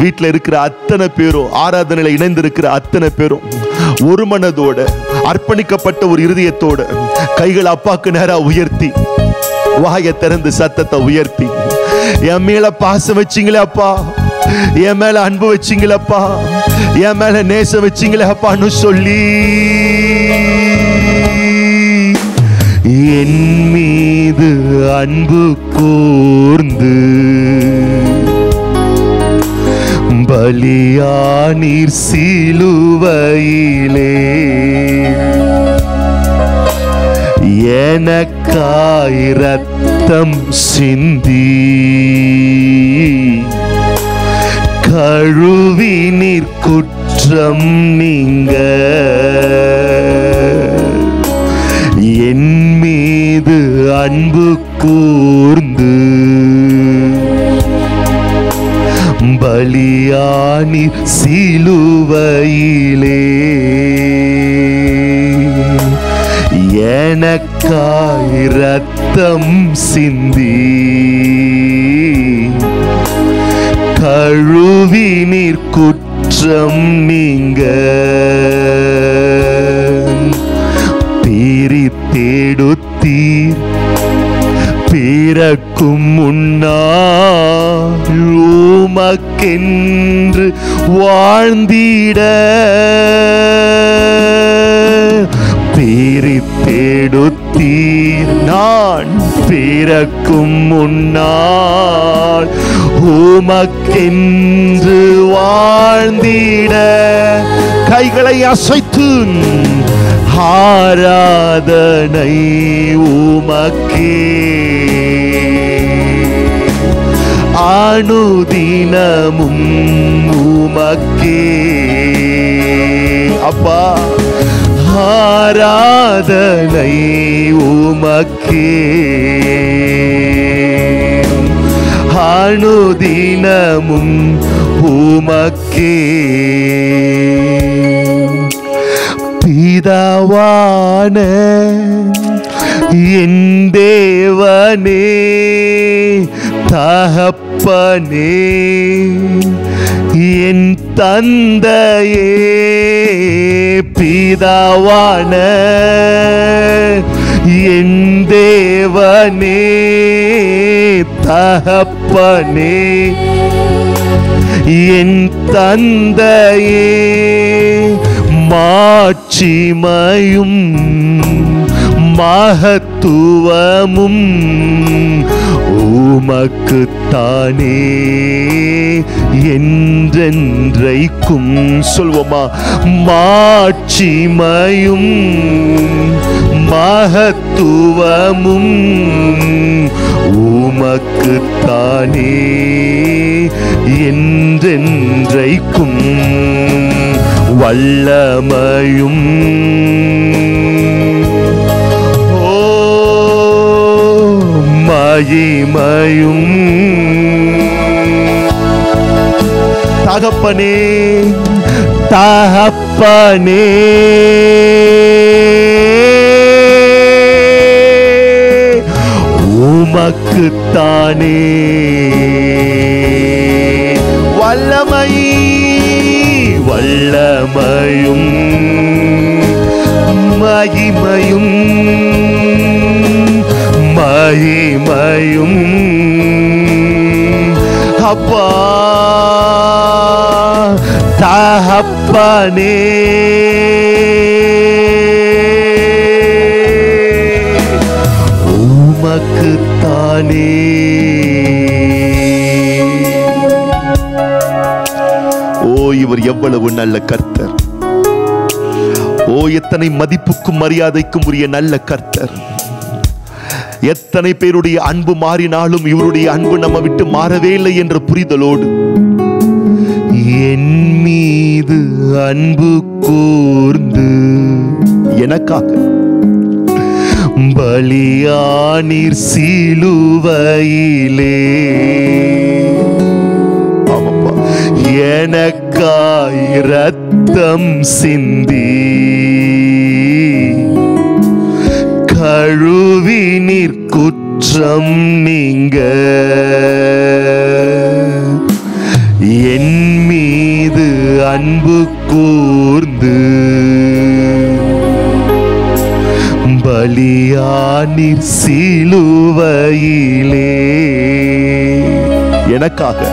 வீட்டில் இருக்கிற அத்தனை பேரும் ஆராதனையில் இணைந்திருக்கிற அத்தனை பேரும் ஒரு மனதோட அர்ப்பணிக்கப்பட்ட ஒரு இருதயத்தோட கைகள் அப்பாக்கு நேரா உயர்த்தி வாயை திறந்து சத்தத்தை உயர்த்தி என் மேல பாசம் வச்சீங்களே அப்பா என் மேல அன்பு வச்சிங்களப்பா என் மேல நேசம் வச்சீங்களே அப்பான்னு சொல்லி என் மீது அன்பு கூர்ந்து பலியானீர் சிலுவையிலே. எனக்காய் ரத்தம் சிந்தி. கழுவி நீர் குற்றம் நீங்க. அன்பு கூர்ந்து. பலியானி சிலுவையிலே. எனக்காய் ரத்தம் சிந்தி. கழுவி நீர் குற்றம் நீங்க. பிறக்கும் முன்னால் உமக்கென்று வாழ்ந்திட. பிரித்தெடுத்தீர் நான் பிறக்கும் முன்னால் உமக்கென்று வாழ்ந்திட. கைகளை அசைத்து ஆராதனை உமக்கே. அனுதினமும் உமக்கே அப்பா ஆராதனை உமக்கே அனுதினமும் உமக்கே பிதாவான என் தேவனே தகப்பனே என் தந்தையே பிதாவான என் தேவனே தகப்பனே என் தந்தையே மாட்சிமையும் மகத்துவமும் உமக்குத்தானே என்றென்றைக்கும் சொல்வோமா? மாட்சிமையும் மகத்துவமும் உமக்குத்தானே என்றென்றைக்கும் வல்லமையும் மகிமையும். தகப்பனே தகப்பனே. உமக்குத்தானே. வல்லமை வல்லமையும் மகிமையும். மகிமையும். அப்பா தகப்பனே. உமக்குத்தானே. ஓ இவர் எவ்வளவு நல்ல கர்த்தர். ஓ எத்தனை மதிப்புக்கும் மரியாதைக்கும் உரிய நல்ல கர்த்தர். எத்தனை பேருடைய அன்பு மாறினாலும் இவருடைய அன்பு நம்ம விட்டு மாறவே இல்லை என்ற புரிதலோடு. என் மீது அன்பு கூர்ந்து எனக்காக பலியானீர் சிலுவையிலே. எனக்காய் ரத்தம் சிந்தி. கழுவி நீர் குற்றம் நீங்க. என் மீது அன்பு கூர்ந்து பலியானிர் சிலுவையிலே. எனக்காக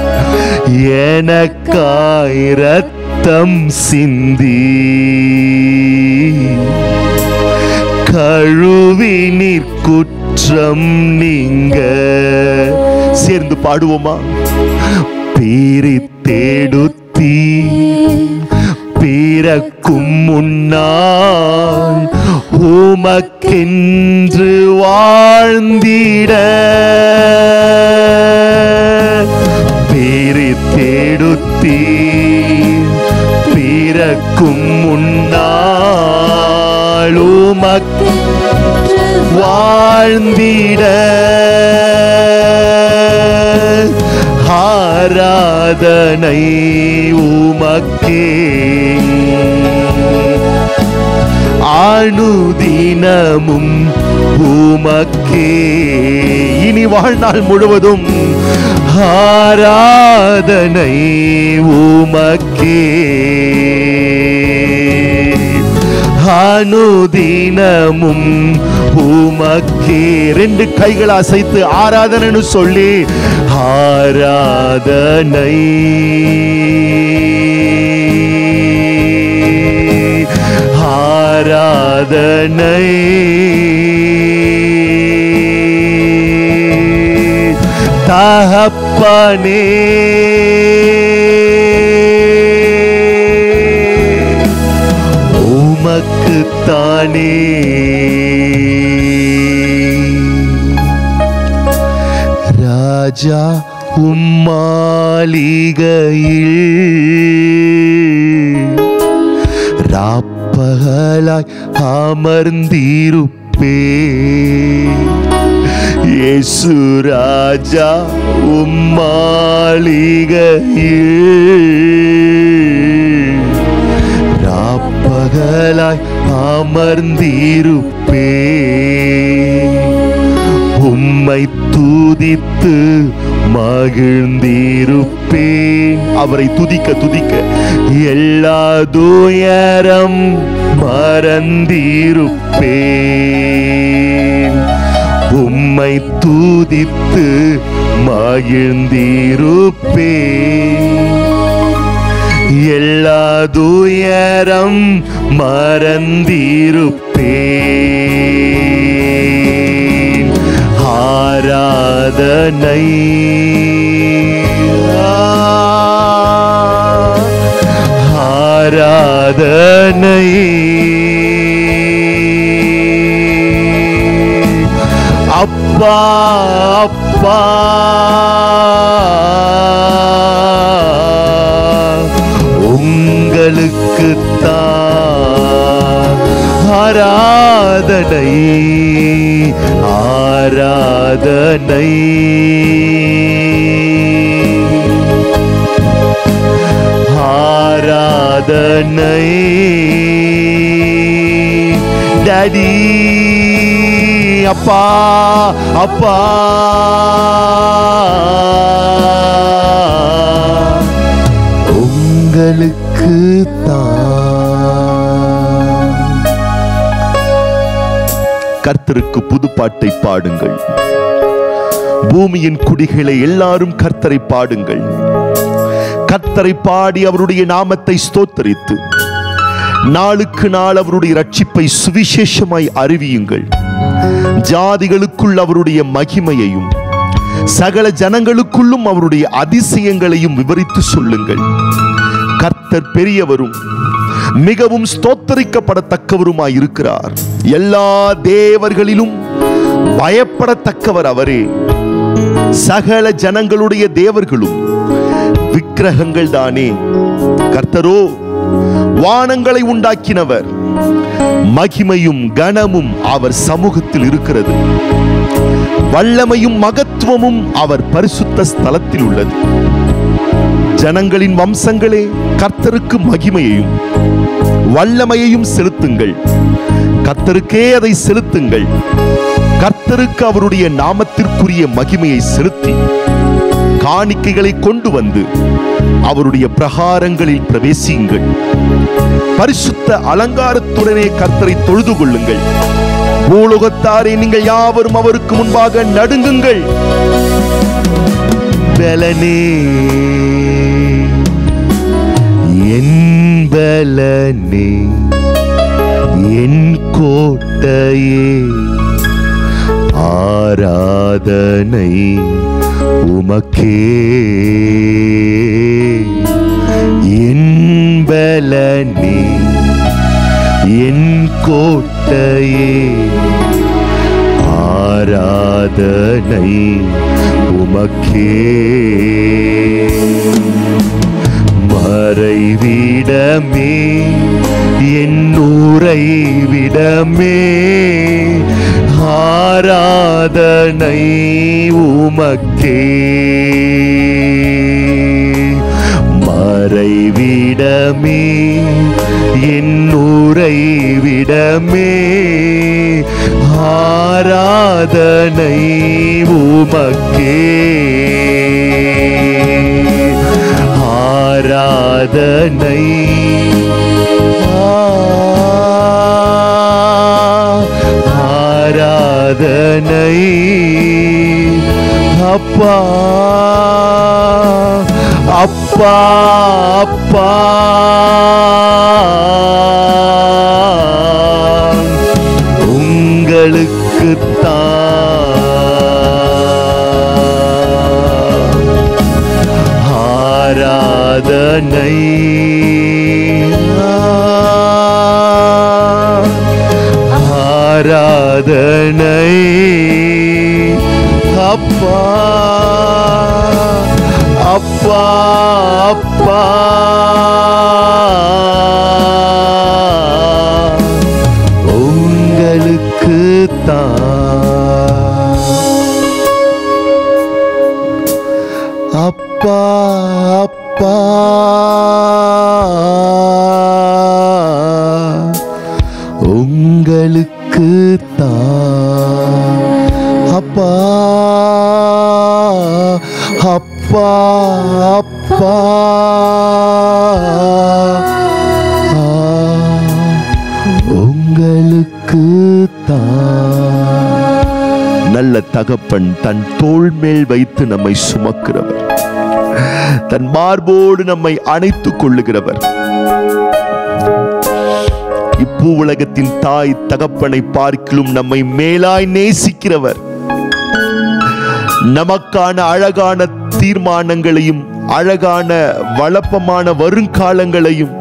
எனக்காய் ரத்தம் சிந்தி. கழுவி நீர் குற்றம் நீங்க. சேர்ந்து பாடுவோமா? பீரி தேடுத்தி பிறக்கும் முன்னால் உமக்கென்று வாழ்ந்திட. பேரி தேடுத்தி பிறக்கும் முன்னால் உமக்கு வாழ்ந்திட. ஆராதனை உமக்கே. அணுதினமும் உமக்கே. இனி வாழ்நாள் முழுவதும் ஆராதனை உமக்கே. அனுதினமும் உமக்கே ரெண்டு கைகள் அசைத்து ஆராதனைன்னு சொல்லி ஆராதனை. ஆராதனை. தகப்பனே. உமக்கு தானே ராஜா உம்மாளிகையில் ராப்பகலாய் அமர்ந்திருப்பே. இயேசு ராஜா உம்மாளிகையில் மகளாய் அமர்ந்திருப்பே. உம்மை துதித்து மகிழ்ந்திருப்பே. அவரை துதிக்க துதிக்க. எல்லா துயரம் மறந்திருப்பே. உம்மை தூதித்து மகிழ்ந்திருப்பே. எல்லா துயரம் மறந்திருப்பேன். ஆராதனை. ஆராதனை. அப்பா அப்பா. உங்களுக்கு ஆராதனை ஆராதனை. ஆராதனை. டடி அப்பா அப்பா. உங்களுக்கு கர்த்தருக்கு புதுப்பாட்டை பாடுங்கள். பூமியின் குடிகளை எல்லாரும் கர்த்தரை பாடுங்கள். கர்த்தரை பாடி அவருடைய நாமத்தை ஸ்தோத்தரித்து நாளுக்கு நாள் அவருடைய ரட்சிப்பை சுவிசேஷமாய் அறிவியுங்கள். ஜாதிகளுக்குள் அவருடைய மகிமையையும் சகல ஜனங்களுக்குள்ளும் அவருடைய அதிசயங்களையும் விவரித்து சொல்லுங்கள். கர்த்தர் பெரியவரும் மிகவும் ஸ்தோத்தரிக்கப்படத்தக்கவருமாய் இருக்கிறார். எல்லா தேவர்களிலும் பயப்படத்தக்கவர் அவரே. சகல ஜனங்களுடைய தேவர்களும் விக்கிரகங்கள் தானே. கர்த்தரோ வானங்களை உண்டாக்கினவர் மகிமையும் கனமும் அவர் சமூகத்தில் இருக்கிறது. வல்லமையும் மகத்துவமும் அவர் பரிசுத்த ஸ்தலத்தில் உள்ளது ஜனங்களின் வம்சங்களே கர்த்தருக்கு மகிமையையும் வல்லமையையும் செலுத்துங்கள். கர்த்தருக்கே அதை செலுத்துங்கள். கர்த்தருக்கு அவருடைய நாமத்திற்குரிய மகிமையை செலுத்தி காணிக்கைகளை கொண்டு வந்து அவருடைய பிரகாரங்களில் பிரவேசியுங்கள். பரிசுத்த அலங்காரத்துடனே கர்த்தரை தொழுது கொள்ளுங்கள். பூலோகத்தாரே நீங்கள் யாவரும் அவருக்கு முன்பாக நடுங்குங்கள். பலனே. என்பலனே என் கோட்டையே ஆராதனை உமக்கே. என்பலனே என் கோட்டையே ஆராதனை உமக்கே. உமரை விடமே என்னூரை விடமே. ஆராதனை உமக்கே. மறைவிடமே என் விடமே. ஆராதனை உமக்கே. ஆராதனை ஆராதனை. அப்பா அப்பா அப்பா. உங்களுக்கு ஆராதனை ஆராதனை. அப்பா அப்பா அப்பா. தகப்பன் தன் தோள் மேல் வைத்து நம்மை சுமக்கிறவர். தன் மார்போடு நம்மை அணைத்துக் கொள்ளுகிறவர். இப்பூ உலகத்தின் தாய் தகப்பனை பார்க்கிலும் நம்மை மேலாய் நேசிக்கிறவர். நமக்கான அழகான தீர்மானங்களையும் அழகான வளப்பமான வருங்காலங்களையும்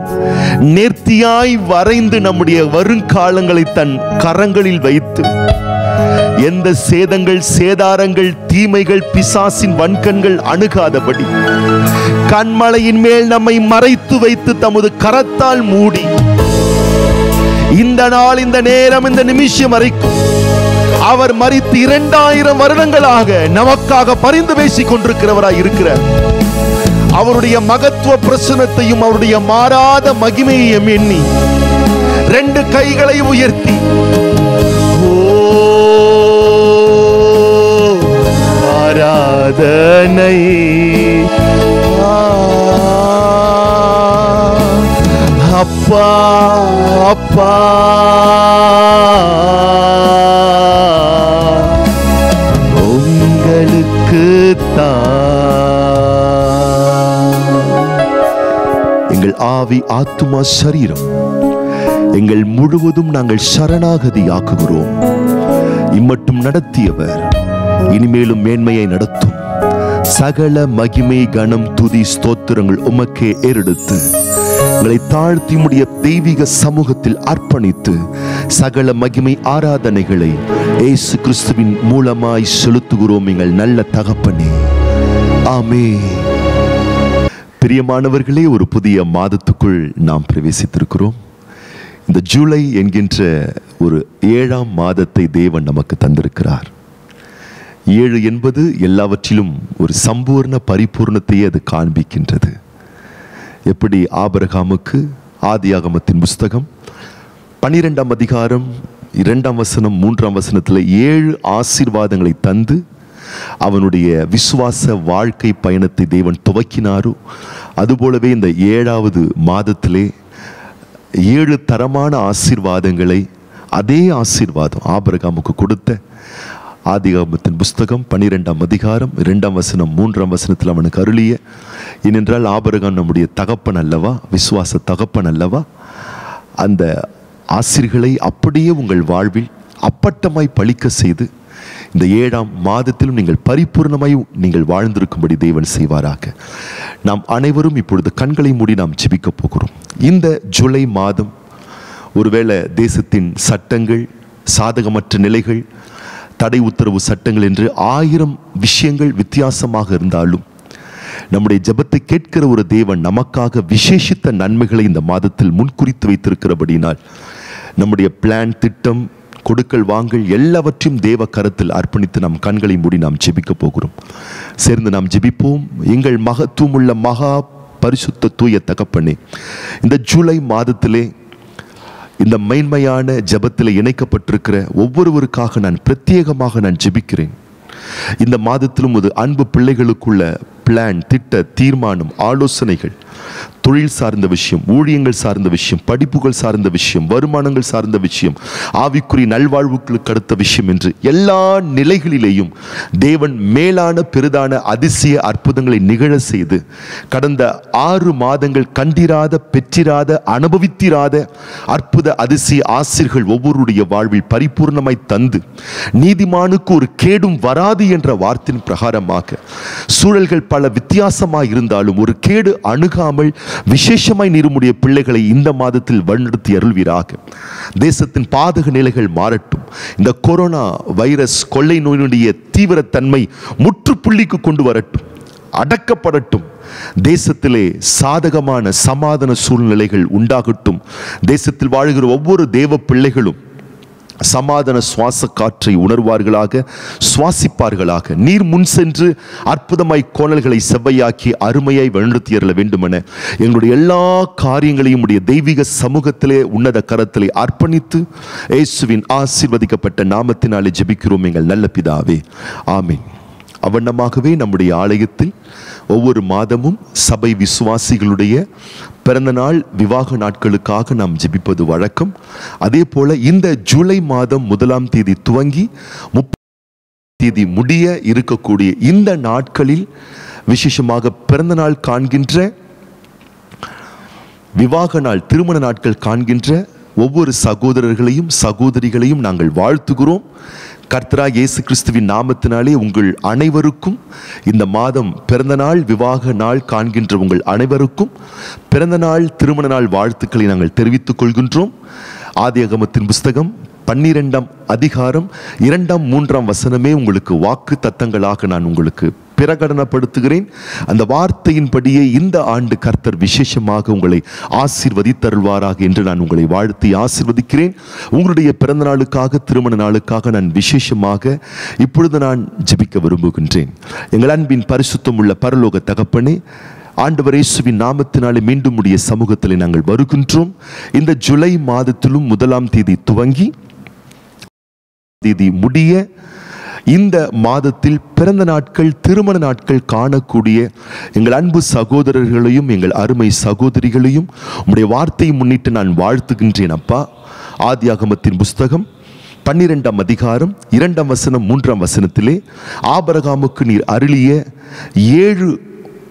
நேர்த்தியாய் வரைந்து நம்முடைய வருங்காலங்களை தன் கரங்களில் வைத்து எந்த சேதங்கள் சேதாரங்கள் தீமைகள் பிசாசின் வன்கண்கள் அணுகாதபடி கண்மலையின் மேல் நம்மை மறைத்து வைத்து தமது கரத்தால் மூடி இந்த நாள் இந்த நேரம் இந்த நிமிஷம் வரைக்கும் அவர் மறித்து இரண்டாயிரம் வருடங்களாக நமக்காக பரிந்து பேசிக் கொண்டிருக்கிறவராய் இருக்கிறார். அவருடைய மகத்துவ பிரசனத்தையும் அவருடைய மாறாத மகிமையையும் எண்ணி ரெண்டு கைகளை உயர்த்தி ஓ ஆராதனை அப்பா அப்பா உங்களுக்கு எங்கள் ஆவி ஆத்துமா சரீரம். எங்கள் முழுவதும் நாங்கள் சரணாகதி ஆக்குகிறோம் இம்மட்டும் நடத்தியவர் இனிமேலும் மேன்மையை நடத்தும். சகல மகிமை கணம் துதி ஸ்தோத்திரங்கள் உமக்கே ஏறெடுத்து எங்களை தாழ்த்தி முடிய தெய்வீக சமூகத்தில் அர்ப்பணித்து சகல மகிமை ஆராதனைகளை ஏசு கிறிஸ்துவின் மூலமாய் செலுத்துகிறோம் எங்கள் நல்ல தகப்பனே. ஆமே பிரியமானவர்களே ஒரு புதிய மாதத்துக்குள் நாம் பிரவேசித்திருக்கிறோம். இந்த ஜூலை என்கின்ற ஒரு ஏழாம் மாதத்தை தேவன் நமக்கு தந்திருக்கிறார். ஏழு என்பது எல்லாவற்றிலும் ஒரு சம்பூர்ண பரிபூர்ணத்தையே அது காண்பிக்கின்றது. எப்படி ஆபரகாமுக்கு ஆதியாகமத்தின் புஸ்தகம் பன்னிரெண்டாம் அதிகாரம் இரண்டாம் வசனம் மூன்றாம் வசனத்தில் ஏழு ஆசீர்வாதங்களை தந்து அவனுடைய விசுவாச வாழ்க்கை பயணத்தை தேவன் துவக்கினாரோ அதுபோலவே இந்த ஏழாவது மாதத்திலே ஏழு தரமான ஆசீர்வாதங்களை அதே ஆசீர்வாதம் ஆபரகாமுக்கு கொடுத்த ஆதிகாமத்தின் புஸ்தகம் பன்னிரெண்டாம் அதிகாரம் இரண்டாம் வசனம் மூன்றாம் வசனத்தில் அவனுக்கு அருளிய ஏனென்றால் ஆபரகம் நம்முடைய தகப்பன் அல்லவா? விசுவாச தகப்பன் அல்லவா? அந்த ஆசிர்களை அப்படியே உங்கள் வாழ்வில் அப்பட்டமாய் பழிக்க செய்து இந்த ஏழாம் மாதத்திலும் நீங்கள் பரிபூர்ணமாய் நீங்கள் வாழ்ந்திருக்கும்படி தேவன் செய்வாராக. நாம் அனைவரும் இப்பொழுது கண்களை மூடி நாம் ஜிபிக்கப் போகிறோம். இந்த ஜூலை மாதம் ஒருவேளை தேசத்தின் சட்டங்கள் சாதகமற்ற நிலைகள் தடை உத்தரவு சட்டங்கள் என்று ஆயிரம் விஷயங்கள் வித்தியாசமாக இருந்தாலும் நம்முடைய ஜெபத்தை கேட்கிற ஒரு தேவன் நமக்காக விசேஷித்த நன்மைகளை இந்த மாதத்தில் முன்குறித்து வைத்திருக்கிறபடினால் நம்முடைய பிளான் திட்டம் கொடுக்கல் வாங்கல் எல்லாவற்றையும் தேவ கரத்தில் அர்ப்பணித்து நம் கண்களை மூடி நாம் ஜெபிக்க போகிறோம். சேர்ந்து நாம் ஜெபிப்போம். எங்கள் மகத்துவம் உள்ள மகா பரிசுத்த தூய தகப்பனே இந்த ஜூலை மாதத்திலே இந்த மேன்மையான ஜெபத்தில் இணைக்கப்பட்டிருக்கிற ஒவ்வொருவருக்காக நான் பிரத்யேகமாக நான் ஜெபிக்கிறேன். இந்த மாதத்திலும் ஒரு அன்பு பிள்ளைகளுக்குள்ள பிளான் திட்ட தீர்மானம் ஆலோசனைகள் தொழில் சார்ந்த விஷயம் ஊழியங்கள் சார்ந்த விஷயம் படிப்புகள் சார்ந்த விஷயம் வருமானங்கள் சார்ந்த விஷயம் ஆவிக்குறி நல்வாழ்வுகளுக்கு அடுத்த விஷயம் என்று எல்லா நிலைகளிலேயும் தேவன் மேலான பெரிதான அதிசய அற்புதங்களை நிகழ செய்து கடந்த ஆறு மாதங்கள் கண்டிராத பெற்றிராத அனுபவித்திராத அற்புத அதிசய ஆசிரியர்கள் ஒவ்வொருடைய வாழ்வில் பரிபூர்ணமாய் தந்து நீதிமானுக்கு ஒரு கேடும் வராது என்ற வார்த்தையின் பிரகாரமாக சூழல்கள் பல வித்தியாசமாக இருந்தாலும் ஒரு கேடு அணுகாமல் விசேஷமாய் நீருமுடைய பிள்ளைகளை இந்த மாதத்தில் வழிநடத்தி அருள்வீராக. தேசத்தின் பாதக நிலைகள் மாறட்டும். இந்த கொரோனா வைரஸ் கொள்ளை நோயினுடைய தீவிரத்தன்மை முற்றுப்புள்ளிக்கு கொண்டு வரட்டும். அடக்கப்படட்டும். தேசத்திலே சாதகமான சமாதான சூழ்நிலைகள் உண்டாகட்டும். தேசத்தில் வாழ்கிற ஒவ்வொரு தேவ பிள்ளைகளும் சமாதான சுவாச காற்றை உணர்வார்களாக சுவாசிப்பார்களாக. நீர் முன் சென்று அற்புதமாய் கோணல்களை செவ்வையாக்கி அருமையாய் வழிநடத்தியறல வேண்டுமென எங்களுடைய எல்லா காரியங்களையும் உடைய தெய்வீக சமூகத்திலே உன்னத கரத்திலே அர்ப்பணித்து இயேசுவின் ஆசீர்வதிக்கப்பட்ட நாமத்தினாலே ஜெபிக்கிறோம் எங்கள் நல்ல பிதாவே. ஆமீன். அவண்ணமாகவே நம்முடைய ஆலயத்தில் ஒவ்வொரு மாதமும் சபை விசுவாசிகளுடைய பிறந்தநாள் விவாக நாட்களுக்காக நாம் ஜெபிப்பது வழக்கம். அதே போல் இந்த ஜூலை மாதம் முதலாம் தேதி துவங்கி முப்ப தேதி முடிய இருக்கக்கூடிய இந்த நாட்களில் விசேஷமாக பிறந்தநாள் காண்கின்ற விவாக நாள் திருமண நாட்கள் காண்கின்ற ஒவ்வொரு சகோதரர்களையும் சகோதரிகளையும் நாங்கள் வாழ்த்துகிறோம். கர்த்தரா இயேசு கிறிஸ்துவின் நாமத்தினாலே உங்கள் அனைவருக்கும் இந்த மாதம் பிறந்த நாள் விவாக நாள் காண்கின்ற உங்கள் அனைவருக்கும் பிறந்த நாள் திருமண நாள் வாழ்த்துக்களை நாங்கள் தெரிவித்துக் கொள்கின்றோம். ஆதியகமத்தின் புஸ்தகம் பன்னிரெண்டாம் அதிகாரம் இரண்டாம் மூன்றாம் வசனமே உங்களுக்கு வாக்கு தத்தங்களாக நான் உங்களுக்கு பிரகடனப்படுத்துகிறேன். அந்த வார்த்தையின்படியே இந்த ஆண்டு கர்த்தர் விசேஷமாக உங்களை ஆசீர்வதித்தருள்வாராக என்று நான் உங்களை வாழ்த்தி ஆசீர்வதிக்கிறேன். உங்களுடைய பிறந்த நாளுக்காக திருமண நாளுக்காக நான் விசேஷமாக இப்பொழுது நான் ஜெபிக்க விரும்புகின்றேன். எங்கள் அன்பின் பரிசுத்தம் உள்ள பரலோக தகப்பனே ஆண்டவர் இயேசுவின் நாமத்தினாலே மீண்டும் உடைய சமூகத்தில் நாங்கள் வருகின்றோம். இந்த ஜூலை மாதத்திலும் முதலாம் தேதி துவங்கி தேதி முடிய இந்த மாதத்தில் பிறந்த நாட்கள் திருமண நாட்கள் காணக்கூடிய எங்கள் அன்பு சகோதரர்களையும் எங்கள் அருமை சகோதரிகளையும் உடைய வார்த்தையை முன்னிட்டு நான் வாழ்த்துகின்றேன் அப்பா. ஆதியாகமத்தின் புஸ்தகம் பன்னிரெண்டாம் அதிகாரம் இரண்டாம் வசனம் மூன்றாம் வசனத்திலே ஆபரகாமுக்கு நீர் அருளிய ஏழு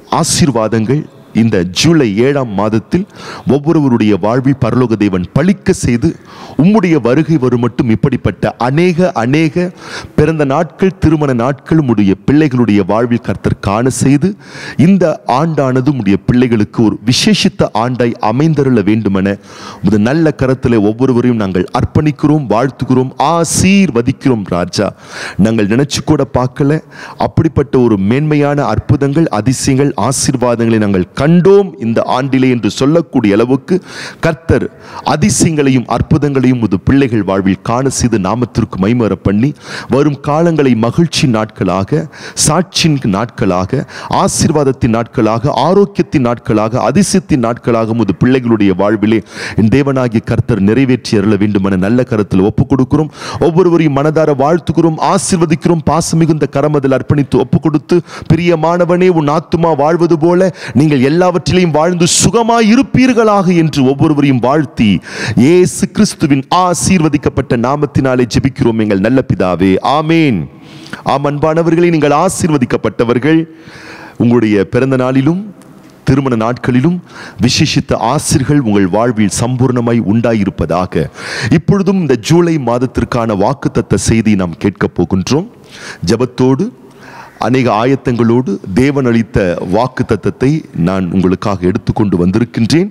ஆசீர்வாதங்கள் இந்த ஜூலை ஏழாம் மாதத்தில் ஒவ்வொருவருடைய வாழ்வில் பரலோக தேவன் பழிக்க செய்து உம்முடைய வருகை வரும் மட்டும் இப்படிப்பட்ட அநேக அநேக பிறந்த நாட்கள் திருமண நாட்கள் உடைய பிள்ளைகளுடைய வாழ்வில் கர்த்தர் காண செய்து இந்த ஆண்டானது உடைய பிள்ளைகளுக்கு ஒரு விசேஷித்த ஆண்டாய் அமைந்தருள வேண்டுமென உமது நல்ல கரத்தில் ஒவ்வொருவரையும் நாங்கள் அர்ப்பணிக்கிறோம் வாழ்த்துக்கிறோம் ஆசீர்வதிக்கிறோம் ராஜா. நாங்கள் நினைச்சு கூட பார்க்கல. அப்படிப்பட்ட ஒரு மேன்மையான அற்புதங்கள் அதிசயங்கள் ஆசீர்வாதங்களை நாங்கள் கண்டோம் இந்த ஆண்டிலே என்று சொல்லக்கூடிய அளவுக்கு கர்த்தர் அதிசயங்களையும் அற்புதங்களையும் உது பிள்ளைகள் வாழ்வில் காண செய்து நாமத்திற்கு மைமர பண்ணி வரும் காலங்களை மகிழ்ச்சி நாட்களாக சாட்சியின் நாட்களாக ஆசீர்வாதத்தின் நாட்களாக ஆரோக்கியத்தின் நாட்களாக அதிசயத்தின் நாட்களாக உது பிள்ளைகளுடைய வாழ்விலே என் தேவனாகிய கர்த்தர் நிறைவேற்றி அருள வேண்டும் என நல்ல கருத்தில் ஒப்புக் கொடுக்கிறோம் ஒவ்வொருவரையும் மனதார வாழ்த்துக்கிறோம் ஆசீர்வதிக்கிறோம் பாசமிகுந்த கரமதில் அர்ப்பணித்து ஒப்புக் கொடுத்து பிரியமானவனே உன் ஆத்துமா வாழ்வது போல நீங்கள் எல்லாவற்றிலையும் வாழ்ந்து சுகமாய் இருப்பீர்களாக என்று ஒவ்வொருவரையும் வாழ்த்தி ஏசு கிறிஸ்துவின் ஆசீர்வதிக்கப்பட்ட நாமத்தினாலே ஜெபிக்கிறோம் எங்கள் நல்ல பிதாவே. ஆமேன். ஆம் அன்பானவர்களே நீங்கள் ஆசீர்வதிக்கப்பட்டவர்கள். உங்களுடைய பிறந்த நாளிலும் திருமண நாட்களிலும் விசேஷித்த ஆசிர்கள் உங்கள் வாழ்வில் சம்பூர்ணமாய் உண்டாயிருப்பதாக. இப்பொழுதும் இந்த ஜூலை மாதத்திற்கான வாக்குத்தத்த செய்தி நாம் கேட்கப் போகின்றோம். ஜெபத்தோடு அநேக ஆயத்தங்களோடு தேவன் அளித்த வாக்கு தத்தத்தை நான் உங்களுக்காக எடுத்துக்கொண்டு வந்திருக்கின்றேன்.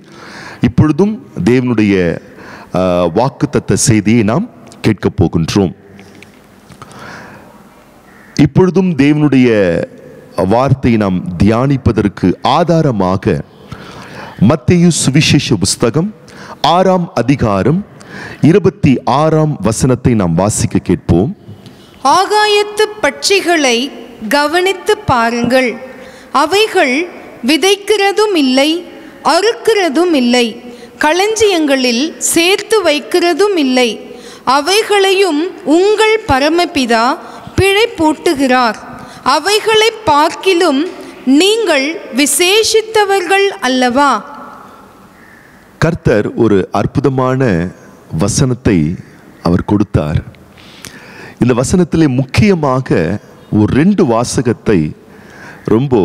இப்பொழுதும் தேவனுடைய வாக்கு தத்த செய்தியை நாம் கேட்கப் போகின்றோம். இப்பொழுதும் தேவனுடைய வார்த்தையை நாம் தியானிப்பதற்கு ஆதாரமாக மத்தேயு சுவிசேஷ புஸ்தகம் ஆறாம் அதிகாரம் இருபத்தி ஆறாம் வசனத்தை நாம் வாசிக்க கேட்போம். ஆகாயத்து பட்சிகளை கவனித்து பாருங்கள். அவைகள் விதைக்கிறதும் இல்லை அறுக்கிறதும் இல்லை களஞ்சியங்களில் சேர்த்து வைக்கிறதும் இல்லை அவைகளையும் உங்கள் பரமபிதா பிழை போட்டுகிறார். அவைகளை பார்க்கிலும் நீங்கள் விசேஷித்தவர்கள் அல்லவா? கர்த்தர் ஒரு அற்புதமான வசனத்தை அவர் கொடுத்தார். இந்த வசனத்திலே முக்கியமாக ஒரு ரெண்டு வாசகத்தை ரொம்ப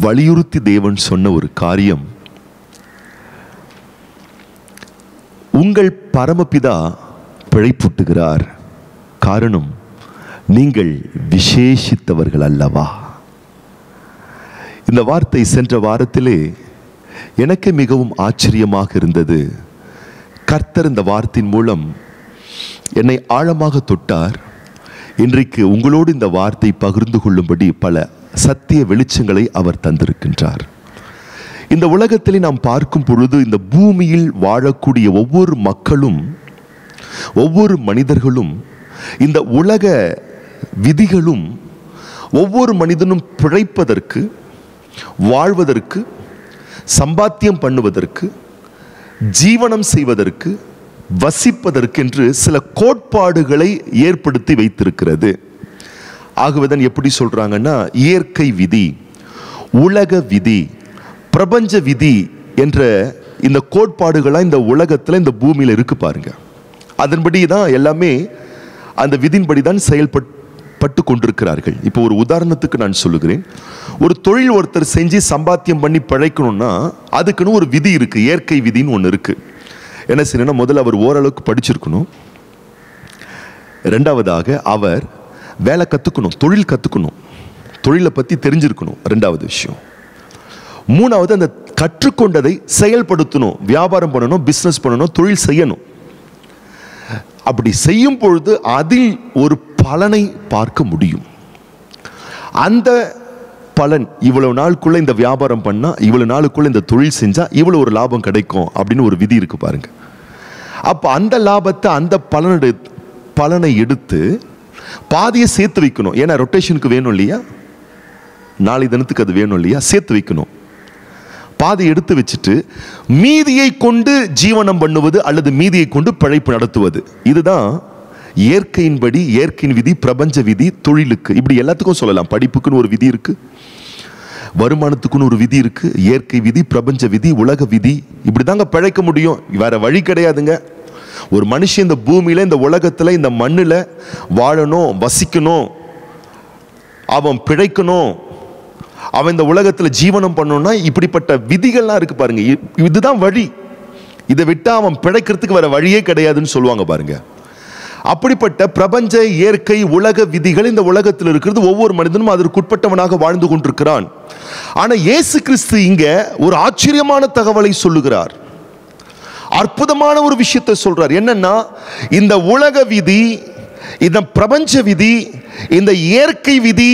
வலியுறுத்தி தேவன் சொன்ன ஒரு காரியம். உங்கள் பரமபிதா பிழைப்புட்டுகிறார். காரணம் நீங்கள் விசேஷித்தவர்கள் அல்லவா? இந்த வார்த்தை சென்ற வாரத்திலே எனக்கு மிகவும் ஆச்சரியமாக இருந்தது. கர்த்தர் இந்த வார்த்தையின் மூலம் என்னை ஆழமாக தொட்டார். இன்றைக்கு உங்களோடு இந்த வார்த்தை பகிர்ந்து கொள்ளும்படி பல சத்திய வெளிச்சங்களை அவர் தந்திருக்கின்றார். இந்த உலகத்திலே நாம் பார்க்கும் பொழுது இந்த பூமியில் வாழக்கூடிய ஒவ்வொரு மக்களும் ஒவ்வொரு மனிதர்களும் இந்த உலக விதிகளும் ஒவ்வொரு மனிதனும் பிழைப்பதற்கு வாழ்வதற்கு சம்பாத்தியம் பண்ணுவதற்கு ஜீவனம் செய்வதற்கு வசிப்பதற்கென்று சில கோட்பாடுகளை ஏற்படுத்தி வைத்திருக்கிறது. ஆகவேதான் எப்படி சொல்கிறாங்கன்னா இயற்கை விதி உலக விதி பிரபஞ்ச விதி என்ற இந்த கோட்பாடுகளாக இந்த உலகத்தில் இந்த பூமியில் இருக்கு பாருங்க. அதன்படி தான் எல்லாமே அந்த விதின்படி தான் செயல்பட்டு கொண்டிருக்கிறார்கள். இப்போ ஒரு உதாரணத்துக்கு நான் சொல்லுகிறேன். ஒரு தொழில் ஒருத்தர் செஞ்சு சம்பாத்தியம் பண்ணி பிழைக்கணும்னா அதுக்குன்னு ஒரு விதி இருக்குது இயற்கை விதின்னு ஒன்று இருக்குது என்ன செய்யணும்னா முதல்ல அவர் ஓரளவுக்கு படிச்சிருக்கணும். ரெண்டாவதாக அவர் வேலை கற்றுக்கணும் தொழில் கற்றுக்கணும் தொழிலை பற்றி தெரிஞ்சிருக்கணும் ரெண்டாவது விஷயம். மூணாவது அந்த கற்றுக்கொண்டதை செயல்படுத்தணும். வியாபாரம் பண்ணணும் பிஸ்னஸ் பண்ணணும் தொழில் செய்யணும். அப்படி செய்யும் பொழுது அதில் ஒரு பலனை பார்க்க முடியும். அந்த பலன் இவ்வளவு நாளுக்குள்ள இந்த வியாபாரம் பண்ணா இவ்வளவு நாளுக்குள்ள இந்த தொழில் செஞ்சா இவ்வளவு ஒரு லாபம் கிடைக்கும் அப்படின்னு ஒரு விதி இருக்கு பாருங்க. அப்ப அந்த லாபத்தை அந்த பலனை பலனை எடுத்து பாதியை சேர்த்து வைக்கணும். ஏன்னா ரொட்டேஷனுக்கு வேணும் இல்லையா? நாளை தினத்துக்கு அது வேணும் இல்லையா? சேர்த்து வைக்கணும். பாதி எடுத்து வச்சுட்டு மீதியை கொண்டு ஜீவனம் பண்ணுவது அல்லது மீதியை கொண்டு பிழைப்பு நடத்துவது. இதுதான் இயற்கையின்படி இயற்கையின் விதி பிரபஞ்ச விதி தொழிலுக்கு. இப்படி எல்லாத்துக்கும் சொல்லலாம். படிப்புக்குன்னு ஒரு விதி இருக்குது வருமானத்துக்குன்னு ஒரு விதி இருக்குது இயற்கை விதி பிரபஞ்ச விதி உலக விதி. இப்படிதாங்க பிழைக்க முடியும். வேற வழி கிடையாதுங்க. ஒரு மனுஷன் இந்த பூமியில் இந்த உலகத்தில் இந்த மண்ணில் வாழணும் வசிக்கணும். அவன் பிழைக்கணும். அவன் இந்த உலகத்தில் ஜீவனம் பண்ணணும்னா இப்படிப்பட்ட விதிகள்லாம் இருக்கு பாருங்க. இ- இதுதான் வழி. இதை விட்டால் அவன் பிழைக்கிறதுக்கு வேற வழியே கிடையாதுன்னு சொல்லுவாங்க பாருங்கள் அப்படிப்பட்ட பிரபஞ்ச இயற்கை உலக விதிகள் இந்த உலகத்தில் இருக்கிறது. ஒவ்வொரு மனிதனும் அதற்குட்பட்டவனாக வாழ்ந்து கொண்டிருக்கிறான். ஆனால் இயேசு கிறிஸ்து இங்கே ஒரு ஆச்சரியமான தகவலை சொல்லுகிறார். அற்புதமான ஒரு விஷயத்தை சொல்றார். என்னன்னா இந்த உலக விதி இந்த பிரபஞ்ச விதி இந்த இயற்கை விதி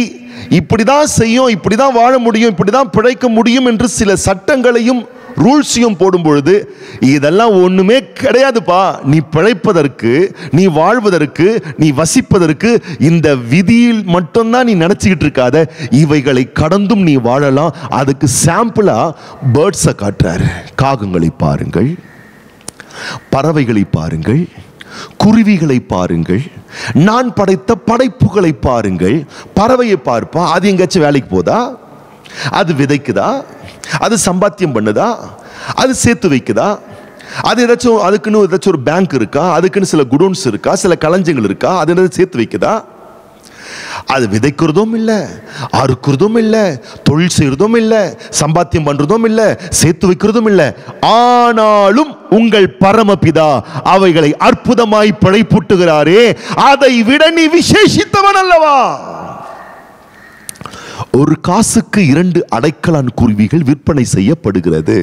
இப்படிதான் செய்யும் இப்படிதான் வாழ முடியும் இப்படிதான் பிழைக்க முடியும் என்று சில சட்டங்களையும் ரூல்ஸையும் போடும் பொழுது இதெல்லாம் ஒன்றுமே கிடையாதுப்பா. நீ பிழைப்பதற்கு நீ வாழ்வதற்கு நீ வசிப்பதற்கு இந்த விதியில் மட்டும்தான் நீ நினச்சிக்கிட்டு இருக்காத. இவைகளை கடந்தும் நீ வாழலாம். அதுக்கு சாம்பிளாக பேர்ட்ஸை காட்டுறாரு. காகங்களை பாருங்கள் பறவைகளை பாருங்கள் குருவிகளை பாருங்கள் நான் படைத்த படைப்புகளை பாருங்கள். பறவையை பார்ப்பா அது எங்கேயாச்சும் வேலைக்கு போதா? அது விதைக்குதா? அது சம்பாத்தியம் பண்ணுதா? அது சேர்த்து வைக்குதா? அது ஏதாச்சும் அதுக்குன்னு ஏதாச்சும் ஒரு பேங்க் இருக்கா? அதுக்குன்னு சில குடோன்ஸ் இருக்கா? சில களஞ்சங்கள் இருக்கா? அது என்னது சேர்த்து வைக்குதா? அது விதைக்கிறதும் இல்லை அறுக்கிறதும் இல்லை தொழில் செய்கிறதும் இல்லை சம்பாத்தியம் பண்ணுறதும் இல்லை சேர்த்து வைக்கிறதும் இல்லை. ஆனாலும் உங்கள் பரமபிதா அவைகளை அற்புதமாய் பிழைப்புட்டுகிறாரே அதை விட நீ விசேஷித்தவன் அல்லவா? ஒரு காசுக்கு இரண்டு அடைக்கலான் குருவிகள் விற்பனை செய்யப்படுகிறது.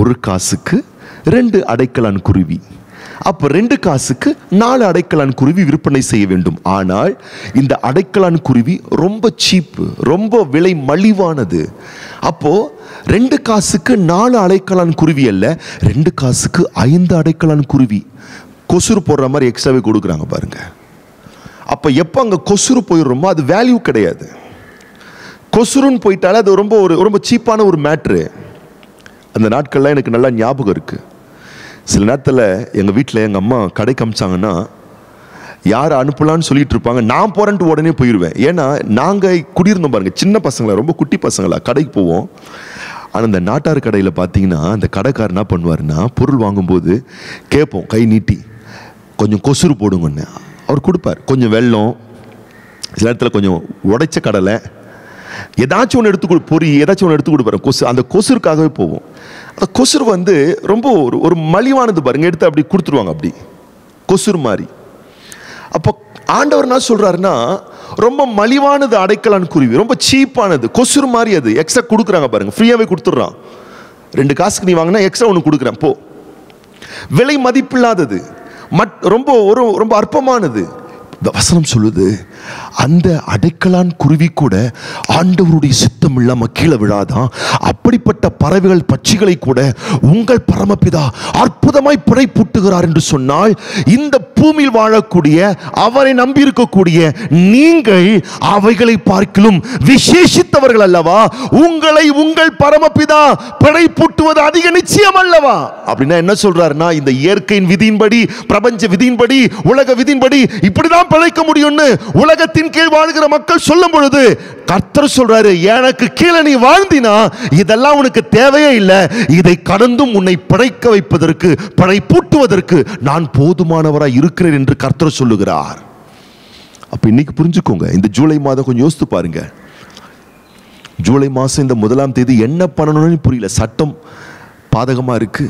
ஒரு காசுக்கு ரெண்டு அடைக்கலான் குருவி. அப்போ ரெண்டு காசுக்கு நாலு அடைக்கலான் குருவி விற்பனை செய்ய வேண்டும். ஆனால் இந்த அடைக்கலான் குருவி ரொம்ப சீப்பு ரொம்ப விலை மலிவானது. அப்போது ரெண்டு காசுக்கு நாலு அடைக்கலான் குருவி அல்ல ரெண்டு காசுக்கு ஐந்து அடைக்கலான் குருவி. கொசுறு போடுற மாதிரி எக்ஸ்ட்ராவே கொடுக்குறாங்க பாருங்கள் அப்போ எப்போ அங்கே கொசுறு போயிடுறோமோ அது வேல்யூ கிடையாது. கொசுருன்னு போயிட்டாலே அது ரொம்ப ஒரு ரொம்ப சீப்பான ஒரு மேட்ரு அந்த நாட்கள்லாம் எனக்கு நல்லா ஞாபகம் இருக்குது சில நேரத்தில் எங்கள் வீட்டில் எங்கள் அம்மா கடைக்கு அமிச்சாங்கன்னா யார் அனுப்பலான்னு சொல்லிட்டு இருப்பாங்க. நான் போகிறேன்ட்டு உடனே போயிடுவேன் ஏன்னா நாங்கள் குடியிருந்தோம் பாருங்கள் சின்ன பசங்களா ரொம்ப குட்டி பசங்களா கடைக்கு போவோம். ஆனால் இந்த நாட்டார் கடையில் பார்த்தீங்கன்னா அந்த கடைக்காரர் என்ன பண்ணுவாருன்னா பொருள் வாங்கும்போது கேட்போம் கை நீட்டி கொஞ்சம் கொசுறு போடுங்கன்னு. அவர் கொடுப்பார். கொஞ்சம் வெள்ளம் சில நேரத்தில் கொஞ்சம் உடைச்ச கடலை ஏதாச்சும் ஒன்று எடுத்து கொடு பொறி ஏதாச்சும் ஒன்று எடுத்து கொடுப்பாரு கொசு அந்த கொசுருக்காகவே போவோம் அந்த கொசுர் வந்து ரொம்ப ஒரு ஒரு மலிவானது பாருங்க. எடுத்து அப்படி கொடுத்துருவாங்க அப்படி. கொசுர் மாதிரி. அப்போ ஆண்டவர் என்ன சொல்கிறாருன்னா ரொம்ப மலிவானது அடைக்கலான் குருவி ரொம்ப சீப்பானது. கொசுர் மாதிரி அது. எக்ஸ்ட்ரா கொடுக்குறாங்க பாருங்க. ஃப்ரீயாகவே கொடுத்துட்றான். ரெண்டு காசுக்கு நீ வாங்கினா எக்ஸ்ட்ரா ஒன்று கொடுக்குறேன். போ. விலை மதிப்பில்லாதது. மட் ரொம்ப ஒரு ரொம்ப அற்பமானது. வசனம் சொல்லுது. அந்த அடைக்கலான் குருவி கூட ஆண்டவருடைய சித்தம் இல்லாம கீழே விழாதான். அப்படிப்பட்ட பறவைகள் பட்சிகளை கூட உங்கள் பரமபிதா அற்புதமாய் பிழைப்பூட்டுகிறார் என்று சொன்னால் இந்த பூமியில் வாழக்கூடிய அவரை நம்பி இருக்கக்கூடிய நீங்கள் அவைகளை பார்க்கிலும் விசேஷித்தவர்கள் அல்லவா? உங்களை உங்கள் பரமபிதா பிழைப்பூட்டுவது அதிக நிச்சயம் அல்லவா? அப்படின்னா என்ன சொல்றாருன்னா இந்த இயற்கையின் விதியின்படி பிரபஞ்ச விதியின்படி உலக விதியின்படி இப்படிதான் பிழைக்க முடியும்னு உலகத்தின் கீழ் வாழ்கிற மக்கள் சொல்லும் பொழுது கர்த்தர் சொல்றாரு எனக்கு கீழே நீ வாழ்ந்தினா இதெல்லாம் உனக்கு தேவையே இல்லை. இதை கடந்தும் உன்னை பிழைக்க வைப்பதற்கு பிழைப்பூட்டுவதற்கு நான் போதுமானவராய் இருக்கிறேன் என்று கர்த்தர் சொல்லுகிறார். அப்ப இன்னைக்கு புரிஞ்சுக்கோங்க இந்த ஜூலை மாதம் கொஞ்சம் யோசித்து பாருங்க. ஜூலை மாதம் இந்த முதலாம் தேதி என்ன பண்ணணும்னு புரியல. சட்டம் பாதகமாக இருக்கு.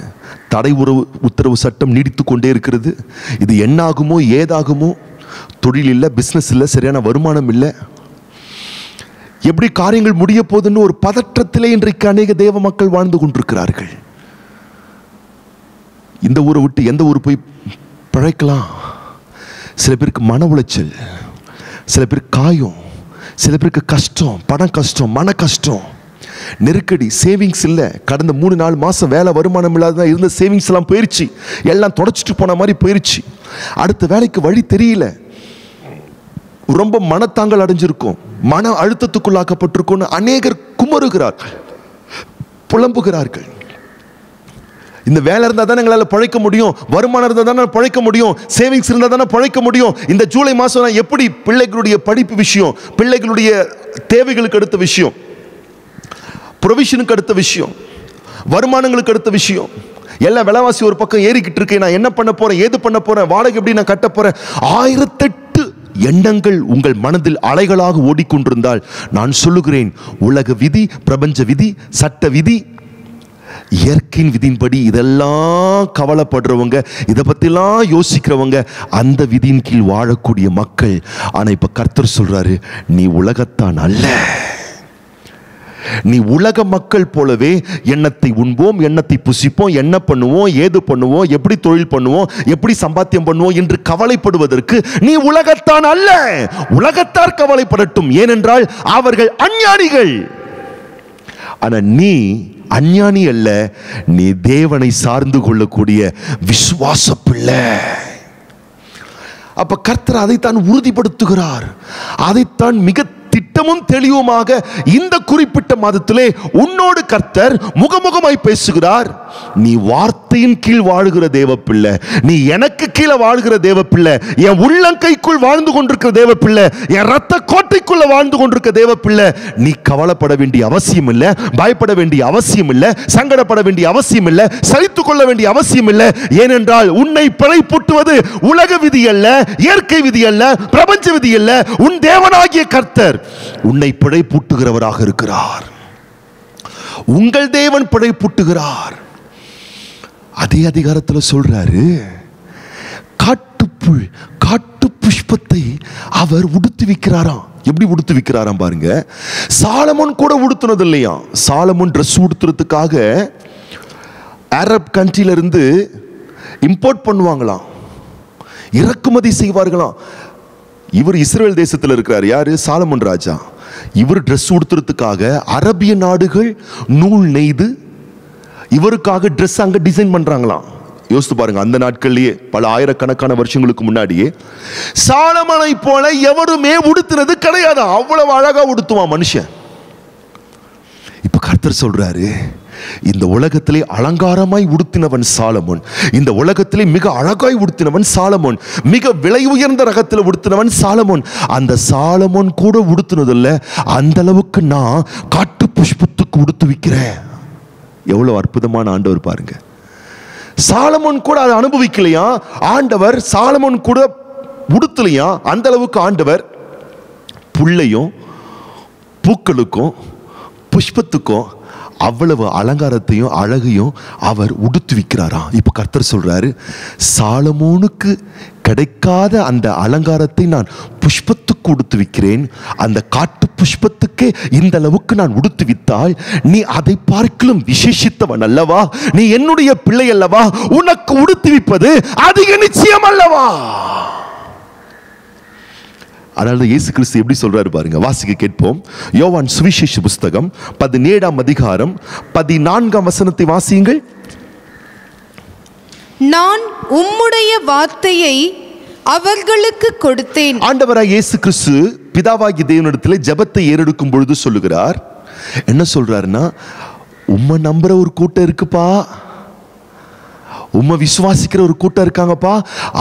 தடை உறவு உத்தரவு சட்டம் நீடித்து கொண்டே இருக்கிறது. இது என்ன ஆகுமோ ஏதாகுமோ தொழில் இல்லை பிஸ்னஸ் இல்லை சரியான வருமானம் இல்லை. எப்படி காரியங்கள் முடிய போதுன்னு ஒரு பதற்றத்திலே இன்றைக்கு அநேக தேவ மக்கள் வாழ்ந்து கொண்டிருக்கிறார்கள். இந்த ஊரை விட்டு எந்த ஊர் போய் பிழைக்கலாம்? சில பேருக்கு மன உளைச்சல் சில பேருக்கு காயம் சில பேருக்கு கஷ்டம் பணம் கஷ்டம் மன கஷ்டம். நெருக்கடி சேவிங்ஸ் இல்லை. கடந்த மூணு நாலு மாதம் வேலை வருமானம் இல்லாத இருந்த சேவிங்ஸ் எல்லாம் போயிடுச்சு எல்லாம் தொடச்சிட்டு போன மாதிரி போயிடுச்சு அடுத்த வேலைக்கு வழி தெரியல. ரொம்ப மனத்தாங்கல் அடைஞ்சிருக்கும். மன அழுத்தத்துக்குள்ளாக்கப்பட்டிருக்கும்னு அநேகர் குமருகிறார்கள். புலம்புகிறார்கள். இந்த வேலை இருந்தால் தானே எங்களால் பழைக்க முடியும். வருமானம் இருந்தால் தானே பழைக்க முடியும். சேவிங்ஸ் இருந்தால் தானே பழைக்க முடியும். இந்த ஜூலை மாதம் நான் எப்படி பிள்ளைகளுடைய படிப்பு விஷயம் பிள்ளைகளுடைய தேவைகளுக்கு அடுத்த விஷயம் ப்ரொவிஷனுக்கு அடுத்த விஷயம் வருமானங்களுக்கு அடுத்த விஷயம் எல்லாம் விலைவாசி ஒரு பக்கம் ஏறிக்கிட்டு இருக்கேன் நான் என்ன பண்ண போகிறேன் ஏது பண்ண போகிறேன் வாடகை எப்படி நான் கட்ட போகிறேன் ஆயிரத்தெட்டு எண்ணங்கள் உங்கள் மனதில் அலைகளாக ஓடிக்கொண்டிருந்தால் நான் சொல்லுகிறேன் உலக விதி பிரபஞ்ச விதி சட்ட விதி இயற்கையின் விதியின்படி இதெல்லாம் கவலைப்படுறவங்க இதை பற்றிலாம் யோசிக்கிறவங்க அந்த விதியின் கீழ் வாழக்கூடிய மக்கள். ஆனால் இப்போ கர்த்தர் சொல்கிறாரு நீ உலகத்தான் அல்ல. நீ உலக மக்கள் போலவே எண்ணத்தை உண்போம் எண்ணத்தை புசிப்போம் என்ன பண்ணுவோம் ஏது பண்ணுவோம் எப்படி தொழில் பண்ணுவோம் எப்படி சம்பாத்தியம் பண்ணுவோம் என்று கவலைப்படுவதற்கு நீ உலகத்தான் அல்ல. உலகத்தார் கவலைப்படட்டும். ஏனென்றால் அவர்கள் அஞ்ஞானிகள். ஆனா நீ அஞ்ஞானி அல்ல நீ தேவனை சார்ந்து கொள்ளக்கூடிய விசுவாச பிள்ளை. அப்ப கர்த்தர் அதைத்தான் உறுதிப்படுத்துகிறார். அதைத்தான் மிக திட்டமும் தெளிவுமாக இந்த குறிப்பிட்ட மாதத்திலே உன்னோடு கர்த்தர் முகமுகமாய் பேசுகிறார். நீ வார்த்தையின் கீழ் வாழுகிற தேவ பிள்ளை நீ எனக்கு கீழே வாழ்கிற தேவ பிள்ளை என் உள்ளங்கைக்குள் வாழ்ந்து கொண்டிருக்கிற தேவ பிள்ளை என் ரத்த கோட்டைக்குள்ள வாழ்ந்து கொண்டிருக்கிற தேவ பிள்ளை நீ கவலைப்பட வேண்டிய அவசியம் இல்லை பயப்பட வேண்டிய அவசியம் இல்லை சங்கடப்பட வேண்டிய அவசியம் இல்லை சலித்துக் கொள்ள வேண்டிய அவசியம் இல்லை ஏனென்றால் உன்னை பிழை பூட்டுவது உலக விதி அல்ல இயற்கை விதி அல்ல பிரபஞ்ச விதி அல்ல. உன் தேவனாகிய கர்த்தர் உன்னை பிழைப்பூட்டுகிறவராக இருக்கிறார். உங்கள் தேவன் பிழைப்பூட்டுகிறார். அதே அதிகாரத்தில் சொல்றாரு காட்டுப்புள் காட்டு புஷ்பத்தை அவர் உடுத்து விற்கிறாராம். எப்படி உடுத்து விற்கிறாராம் பாருங்க. சாலமன் கூட உடுத்துனது இல்லையா சாலமன் ட்ரெஸ் உடுத்துறதுக்காக அரப் கண்ட்ரில இருந்து இம்போர்ட் பண்ணுவாங்களாம். இறக்குமதி செய்வார்களாம். இவர் இஸ்ரேல் தேசத்தில் இருக்கிறார். யாரு? சாலமன் ராஜா. இவர் ட்ரெஸ் உடுத்துறதுக்காக அரபிய நாடுகள் நூல் நெய்து இவருக்காக ட்ரெஸ் அங்கே டிசைன் பண்ணுறாங்களாம் யோசித்து பாருங்க அந்த நாட்கள்லேயே பல ஆயிரக்கணக்கான வருஷங்களுக்கு முன்னாடியே சாலமனை போல எவருமே உடுத்துறது கிடையாது. அவ்வளவு அழகா உடுத்துவான் மனுஷன். இப்ப கர்த்தர் சொல்றாரு இந்த உலகத்திலே அலங்காரமாய் உடுத்தினவன் சாலமோன். இந்த உலகத்திலே மிக அழகாய் உடுத்தினவன் சாலமோன். மிக விலை உயர்ந்த ரகத்தில் உடுத்தினவன் சாலமோன். அந்த சாலமோன் கூட உடுத்தினதில்ல அந்த அளவுக்கு நான் காட்டு புஷ்பத்துக்கு உடுத்து விற்கிறேன் எவ்வளோ அற்புதமான ஆண்டவர் பாருங்க. சாலமோன் கூட அதை அனுபவிக்கலையா? ஆண்டவர் சாலமோன் கூட உடுத்தலையா? அந்த அளவுக்கு ஆண்டவர் புள்ளையும் பூக்களுக்கும் புஷ்பத்துக்கும் அவ்வளவு அலங்காரத்தையும் அழகையும் அவர் உடுத்து விற்கிறாராம் இப்போ கர்த்தர் சொல்கிறாரு சாலமோனுக்கு கிடைக்காத அந்த அலங்காரத்தை நான் புஷ்பத்துக்கு உடுத்து விற்கிறேன் அந்த காட்டு புஷ்பத்துக்கே இந்த அளவுக்கு நான் உடுத்து வித்தால் நீ அதை பார்க்கலும் விசேஷித்தவன் அல்லவா? நீ என்னுடைய பிள்ளை அல்லவா? உனக்கு உடுத்து விப்பது அதிக நிச்சயம் அல்லவா? அதனால தான் இயேசு கிறிஸ்து எப்படி சொல்றாரு பாருங்க வாசிக்க கேட்போம். யோவான் சுவிசேஷ புஸ்தகம் பதினேழாம் அதிகாரம் பதினான்காம் வசனத்தை வாசியுங்கள். நான் உம்முடைய வார்த்தையை அவர்களுக்கு கொடுத்தேன். ஆண்டவராய் இயேசு கிறிஸ்து பிதாவாகி தேவனிடத்தில் ஜெபத்தை ஏறெடுக்கும் பொழுது சொல்லுகிறார். என்ன சொல்றாருன்னா உம்மை நம்புற ஒரு கூட்டம் இருக்குப்பா. உம்மை விசுவாசிக்கிற ஒரு கூட்டம் இருக்காங்கப்பா.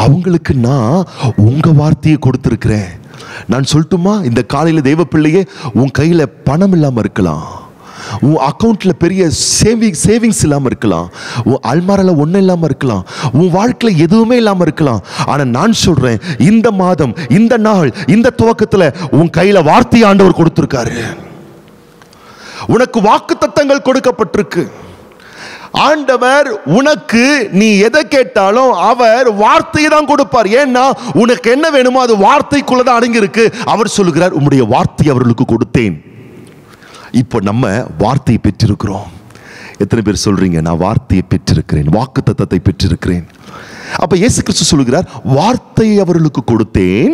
அவங்களுக்கு நான் உங்க வார்த்தையை கொடுத்துருக்கிறேன். நான் சொல்லட்டுமா? இந்த காலையில் தெய்வ பிள்ளையே உன் கையில் பணம் இல்லாமல் இருக்கலாம். உன் அக்கௌண்ட்டில் பெரிய சேவிங் சேவிங்ஸ் இல்லாமல் இருக்கலாம். உன் அல்மாரில் ஒன்றும் இல்லாம இருக்கலாம். உன் வாழ்க்கையில் எதுவுமே இல்லாமல் இருக்கலாம். ஆனால் நான் சொல்கிறேன் இந்த மாதம் இந்த நாள் இந்த துவக்கத்தில் உன் கையில் வார்த்தை ஆண்டவர் கொடுத்துருக்காரு. உனக்கு வாக்கு தத்தங்கள் கொடுக்கப்பட்டிருக்கு. ஆண்டவர் உனக்கு நீ எதை கேட்டாலும் அவர் வார்த்தையை தான் கொடுப்பார். ஏன்னா உனக்கு என்ன வேணுமோ அது வார்த்தைக்குள்ள தான் அடங்கியிருக்கு. அவர் சொல்லுகிறார் உம்முடைய வார்த்தை அவர்களுக்கு கொடுத்தேன். இப்போ நம்ம வார்த்தையை பெற்றிருக்கிறோம். எத்தனை பேர் சொல்றீங்க நான் வார்த்தையை பெற்றிருக்கிறேன் வாக்கு தத்தத்தை பெற்றிருக்கிறேன். அப்ப இயேசு கிறிஸ்து சொல்லுகிறார் வார்த்தையை அவர்களுக்கு கொடுத்தேன்.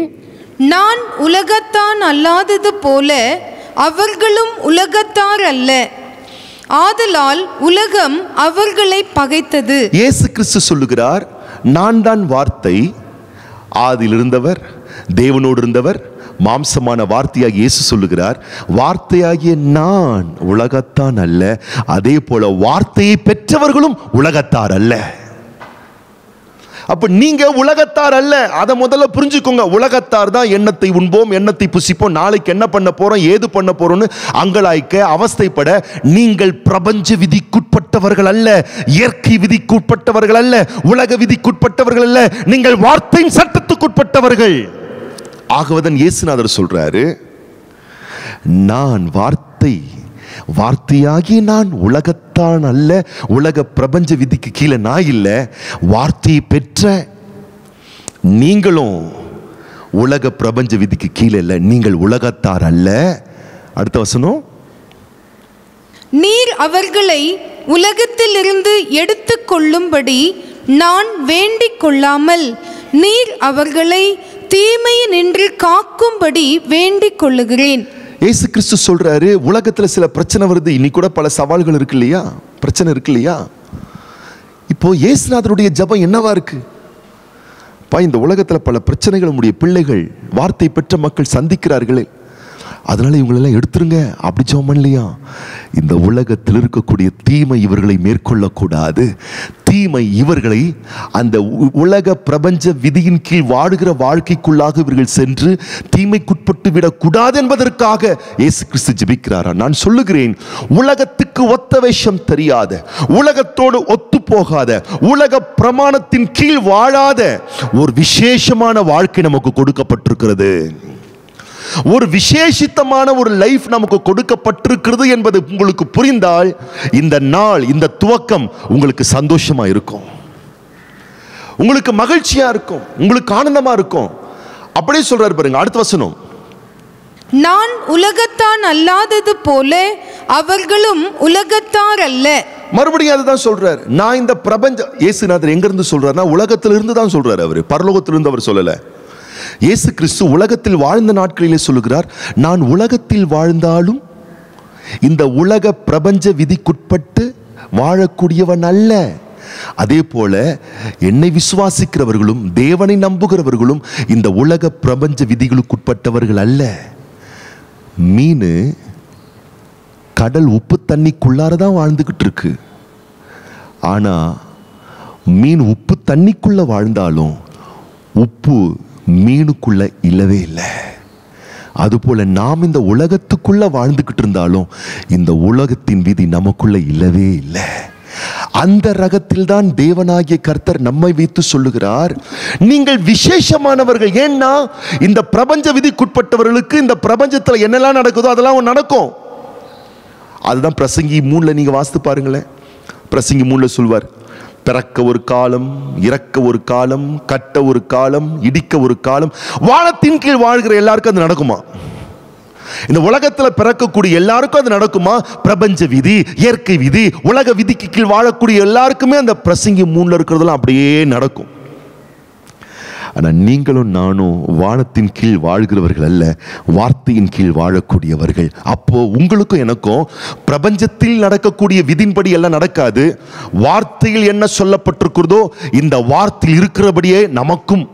நான் உலகத்தான் அல்லாதது போல அவர்களும் உலகத்தார் அல்ல. ஆதலால் உலகம் அவர்களை பகைத்தது. இயேசு கிறிஸ்து சொல்லுகிறார் நான் தான் வார்த்தை ஆதியில் இருந்தவர் தேவனோடு இருந்தவர் மாம்சமான வார்த்தையாக இயேசு சொல்லுகிறார். வார்த்தையாகிய நான் உலகத்தான் அல்ல அதே போல வார்த்தையை பெற்றவர்களும் உலகத்தார் அல்ல. அப்போ நீங்கள் உலகத்தார் அல்ல. அதை முதல்ல புரிஞ்சுக்கோங்க. உலகத்தார் தான் எண்ணத்தை உண்போம் எண்ணத்தை புசிப்போம். நாளைக்கு என்ன பண்ண போகிறோம் ஏது பண்ண போகிறோம்னு அங்கலாய்க்க அவஸ்தைப்பட நீங்கள் பிரபஞ்ச விதிக்குட்பட்டவர்கள் அல்ல. இயற்கை விதிக்குட்பட்டவர்கள் அல்ல. உலக விதிக்குட்பட்டவர்கள் அல்ல. நீங்கள் வார்த்தையின் சட்டத்துக்குட்பட்டவர்கள். ஆகவதன் இயேசுநாதர் சொல்றாரு நான் வார்த்தை வார்த்தையாகி நான் உலகத்தான் அல்ல உலக பிரபஞ்ச விதிக்கு கீழே நான் இல்லை வார்த்தையை பெற்ற நீங்களும் உலக பிரபஞ்ச விதிக்கு கீழே இல்லை நீங்கள் உலகத்தார் அல்ல. அடுத்த வசனம். நீர் அவர்களை உலகத்திலிருந்து எடுத்து கொள்ளும்படி நான் வேண்டிக் கொள்ளாமல் நீர் அவர்களை தீமையினின்று காக்கும்படி வேண்டிக் கொள்ளுகிறேன். ஏசு கிறிஸ்து சொல்கிறாரு உலகத்தில் சில பிரச்சனை வருது இன்னைக்கு கூட பல சவால்கள் இருக்கு இல்லையா? பிரச்சனை இருக்கு இல்லையா? இப்போ ஏசுநாதருடைய ஜெபம் என்னவா இருக்கு? பா இந்த உலகத்தில் பல பிரச்சனைகள் நம்முடைய பிள்ளைகள் வார்த்தை பெற்ற மக்கள் சந்திக்கிறார்களே. அதனால் இவங்களெல்லாம் எடுத்துருங்க. அப்படி ஜெபம் பண்ணலையா இந்த உலகத்தில் இருக்கக்கூடிய தீமை இவர்களை மேற்கொள்ளக்கூடாது. தீமை இவர்களை அந்த உ- உலக பிரபஞ்ச விதியின் கீழ் வாடுகிற வாழ்க்கைக்குள்ளாக இவர்கள் சென்று தீமைக்குட்பட்டு விடக்கூடாது என்பதற்காக இயேசு கிறிஸ்து ஜபிக்கிறாரா? நான் சொல்லுகிறேன் உலகத்துக்கு ஒத்த வேஷம் தெரியாத உலகத்தோடு ஒத்து போகாத உலக பிரமாணத்தின் கீழ் வாழாத ஒரு விசேஷமான வாழ்க்கை நமக்கு கொடுக்கப்பட்டிருக்கிறது. ஒரு விசேஷித்தமான ஒரு லைஃப் நமக்கு கொடுக்கப்பட்டிருக்கிறது என்பது உங்களுக்கு புரிந்தால் இந்த நாள் இந்த துவக்கம் உங்களுக்கு சந்தோஷமா இருக்கும். உங்களுக்கு மகிழ்ச்சியா இருக்கும். உங்களுக்கு ஆனந்தமா இருக்கும். அப்படியே சொல்றாரு பாருங்க அடுத்த வசனம். நான் உலகத்தான் அல்லாதது போல அவர்களும் உலகத்தார் அல்ல. மறுபடியும் அதுதான் சொல்றாரு. நான் இந்த பிரபஞ்ச இயேசுநாதர் எங்க இருந்து சொல்றாருன்னா உலகத்துல இருந்து தான் சொல்றாரு அவர். பரலோகத்திலிருந்து அவர் சொல்லல. இயேசு கிறிஸ்து உலகத்தில் வாழ்ந்த நாட்களிலே சொல்லுகிறார் நான் உலகத்தில் வாழ்ந்தாலும் இந்த உலக பிரபஞ்ச விதிக்குட்பட்டு வாழக்கூடியவன் அல்ல. அதே போல என்னை விசுவாசிக்கிறவர்களும் தேவனை நம்புகிறவர்களும் இந்த உலக பிரபஞ்ச விதிகளுக்குட்பட்டவர்கள் அல்ல. மீன் கடல் உப்பு தண்ணிக்குள்ளார தான் வாழ்ந்துக்கிட்டு இருக்கு. ஆனா மீன் உப்பு தண்ணிக்குள்ள வாழ்ந்தாலும் உப்பு மீனுக்குள்ள இல்லவே இல்லை. அதுபோல நாம் இந்த உலகத்துக்குள்ள வாழ்ந்துக்கிட்டு இருந்தாலும் இந்த உலகத்தின் விதி நமக்குள்ள இல்லவே இல்லை. அந்த ரகத்தில் தான் தேவனாகிய கர்த்தர் நம்மை வைத்து சொல்லுகிறார் நீங்கள் விசேஷமானவர்கள் ஏன்னா இந்த பிரபஞ்ச விதிக்குட்பட்டவர்களுக்கு இந்த பிரபஞ்சத்தில் என்னெல்லாம் நடக்குதோ அதெல்லாம் நடக்கும். அதுதான் பிரசங்கி மூணில் நீங்கள் வாசித்து பாருங்களேன். பிரசங்கி மூணில் சொல்வார் பிறக்க ஒரு காலம் இறக்க ஒரு காலம் கட்ட ஒரு காலம் இடிக்க ஒரு காலம் வானத்தின் கீழ் வாழ்கிற எல்லாருக்கும் அது நடக்குமா? இந்த உலகத்தில் பிறக்கக்கூடிய எல்லாருக்கும் அது நடக்குமா? பிரபஞ்ச விதி இயற்கை விதி உலக விதிக்கு கீழ் வாழக்கூடிய எல்லாருக்குமே அந்த பிரசங்கி மூணில் இருக்கிறதெல்லாம் அப்படியே நடக்கும். ஆனா நீங்களும் நானும் வானத்தின் கீழ் வாழ்கிறவர்கள் அல்ல வார்த்தையின் கீழ் வாழக்கூடியவர்கள். அப்போ உங்களுக்கும் எனக்கும் பிரபஞ்சத்தில் நடக்கக்கூடிய விதின்படி எல்லாம் நடக்காது. வார்த்தையில் என்ன சொல்லப்பட்டிருக்கிறதோ இந்த வார்த்தையில் இருக்கிறபடியே நமக்கும்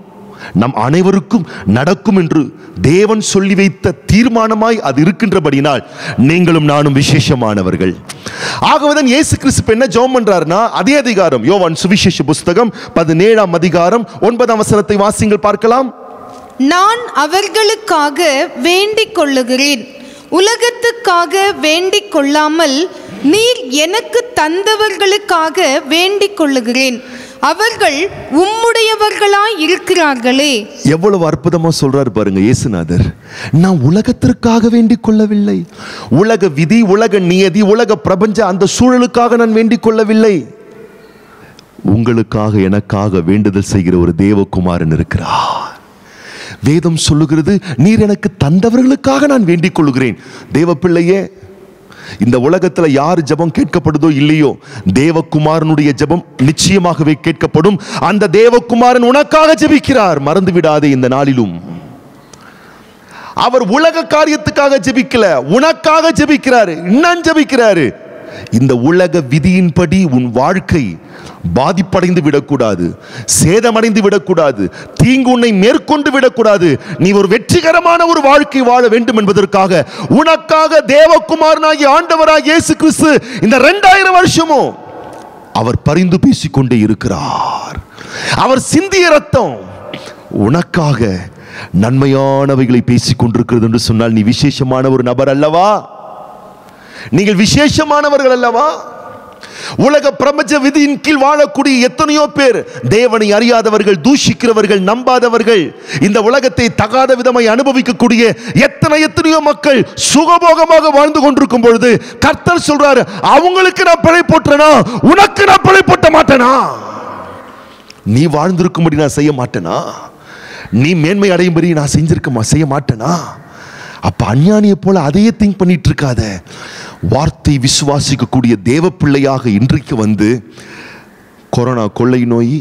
நம் அனைவருக்கும் நடக்கும் என்று தேவன் சொல்லி வைத்த தீர்மானமாய் அது இருக்கின்றபடினால் நீங்களும் நானும் விசேஷமானவர்கள். ஆகவேதான் இயேசு கிறிஸ்து என்ன ஜெபம் பண்றாருன்னா அதே அதிகாரம் யோவான் சுவிசேஷ புஸ்தகம் பதினேழாம் அதிகாரம் ஒன்பதாம் வசனத்தை வாசிங்கள் பார்க்கலாம். நான் அவர்களுக்காக வேண்டிக் கொள்ளுகிறேன். உலகத்துக்காக வேண்டிக் கொள்ளாமல் நீர் எனக்கு தந்தவர்களுக்காக வேண்டிக் கொள்ளுகிறேன். அவர்கள் உம்முடையவர்களாய் இருக்கிறார்களே. எவ்வளவு அற்புதமா சொல்றாரு பாருங்க இயேசுநாதர். நான் உலகத்திற்காக வேண்டிக் கொள்ளவில்லை. உலக விதி உலக நியதி உலக பிரபஞ்ச அந்த சூழலுக்காக நான் வேண்டிக் கொள்ளவில்லை. உங்களுக்காக எனக்காக வேண்டுதல் செய்கிற ஒரு தேவகுமாரன் இருக்கிறார். வேதம் சொல்லுகிறது நீர் எனக்கு தந்தவர்களுக்காக நான் வேண்டிக் கொள்ளுகிறேன். தேவ பிள்ளையே இந்த உலகத்துல யார் ஜெபம் கேட்கப்படுதோ இல்லையோ தேவகுமாரனுடைய ஜெபம் நிச்சயமாகவே கேட்கப்படும். அந்த தேவகுமாரன் உனக்காக ஜெபிக்கிறார். மறந்து விடாதே இந்த நாளிலும். அவர் உலக காரியத்துக்காக ஜெபிக்கல. உனக்காக ஜெபிக்கிறாரு. இன்னும் ஜெபிக்கிறாரு. இந்த உலக விதியின்படி உன் வாழ்க்கை பாதிப்படைந்து விடக்கூடாது சேதமடைந்து விடக்கூடாது தீங்கு உன்னை மேற்கொண்டு விடக்கூடாது. நீ ஒரு வெற்றிகரமான ஒரு வாழ்க்கை வாழ வேண்டும் என்பதற்காக உனக்காக தேவகுமாரனாகி ஆண்டவராக இயேசு கிறிஸ்து இந்த ரெண்டாயிரம் வருஷமும் அவர் பரிந்து பேசிக்கொண்டே இருக்கிறார். அவர் சிந்திய ரத்தம் உனக்காக நன்மையானவைகளை பேசிக் கொண்டிருக்கிறது என்று சொன்னால் நீ விசேஷமான ஒரு நபர் அல்லவா? நீங்கள் விசேஷமானவர்கள் அல்லவா? உலக பிரபஞ்ச விதியின் கீழ் வாழக்கூடிய எத்தனையோ பேர் தேவனை அறியாதவர்கள் தூஷிக்கிறவர்கள் நம்பாதவர்கள் இந்த உலகத்தை தகாத விதமாய் அனுபவிக்கக்கூடிய எத்தனை எத்தனையோ மக்கள் சுகபோகமாக வாழ்ந்து கொண்டிருக்கும் பொழுது கர்த்தர் சொல்றாரு அவங்களுக்கு நான் பிழை போட்டுறேனா உனக்கு நான் பிழை போட்ட மாட்டேனா? நீ வாழ்ந்திருக்கும்படி நான் செய்ய மாட்டேனா? நீ மேன்மை அடையும்படி நான் செஞ்சிருக்க செய்ய மாட்டேனா? அப்ப அஞ்ஞானியை போல அதையே திங்க் பண்ணிட்டு இருக்காத. வார்த்தை விசுவாசிக்கக்கூடிய தேவ பிள்ளையாக இன்றைக்கு வந்து கொரோனா கொள்ளை நோய்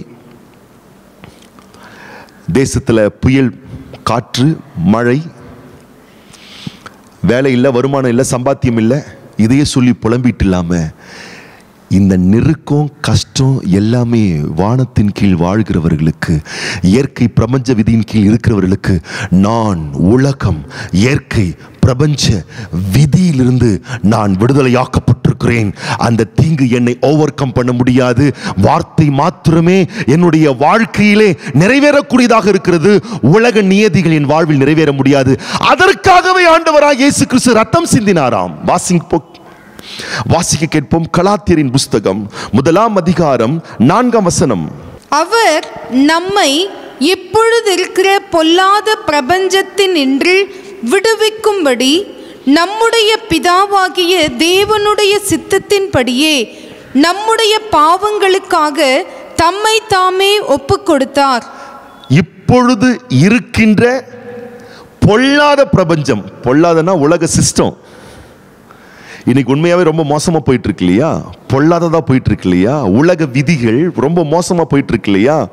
தேசத்தில் புயல் காற்று மழை வேலை இல்லை வருமானம் இல்லை சம்பாத்தியம் இல்லை இதையே சொல்லி புலம்பிட்டு இல்லாமல் இந்த நெருக்கம் கஷ்டம் எல்லாமே வானத்தின் கீழ் வாழ்கிறவர்களுக்கு இயற்கை பிரபஞ்ச விதியின் கீழ் இருக்கிறவர்களுக்கு நான் உலகம் இயற்கை பிரபஞ்ச விதியிலிருந்து நான் விடுதலையாக்கப்பட்டிருக்கிறேன். அந்த தீங்கு என்னை ஓவர் கம் பண்ண முடியாது. வார்த்தை மாத்திரமே என்னுடைய வாழ்க்கையிலே நிறைவேறக்கூடியதாக இருக்கிறது. உலக நியதிகள் என் வாழ்வில் நிறைவேற முடியாது. அதற்காகவே ஆண்டவராக இயேசு கிறிஸ்து ரத்தம் சிந்தினாராம். வாசிங் வாசிக்க கேட்போம் கலாத்தியரின் புஸ்தகம் முதலாம் அதிகாரம் நான்காம் வசனம். அவர் நம்மை இப்பொழுது இருக்கிற பொல்லாத பிரபஞ்சத்தின் இன்று விடுவிக்கும்படி நம்முடைய பிதாவாகிய தேவனுடைய சித்தத்தின்படியே நம்முடைய பாவங்களுக்காக தம்மை தாமே ஒப்பு கொடுத்தார் இப்பொழுது இருக்கின்ற பொல்லாத பிரபஞ்சம் பொல்லாதனா உலக சிஸ்டம் இன்னைக்கு உண்மையாவே ரொம்ப மோசமா போயிட்டு இருக்கு இல்லையா பொல்லாததா போயிட்டு இருக்கு இல்லையா உலக விதிகள் ரொம்ப மோசமா போயிட்டு இருக்கு இல்லையா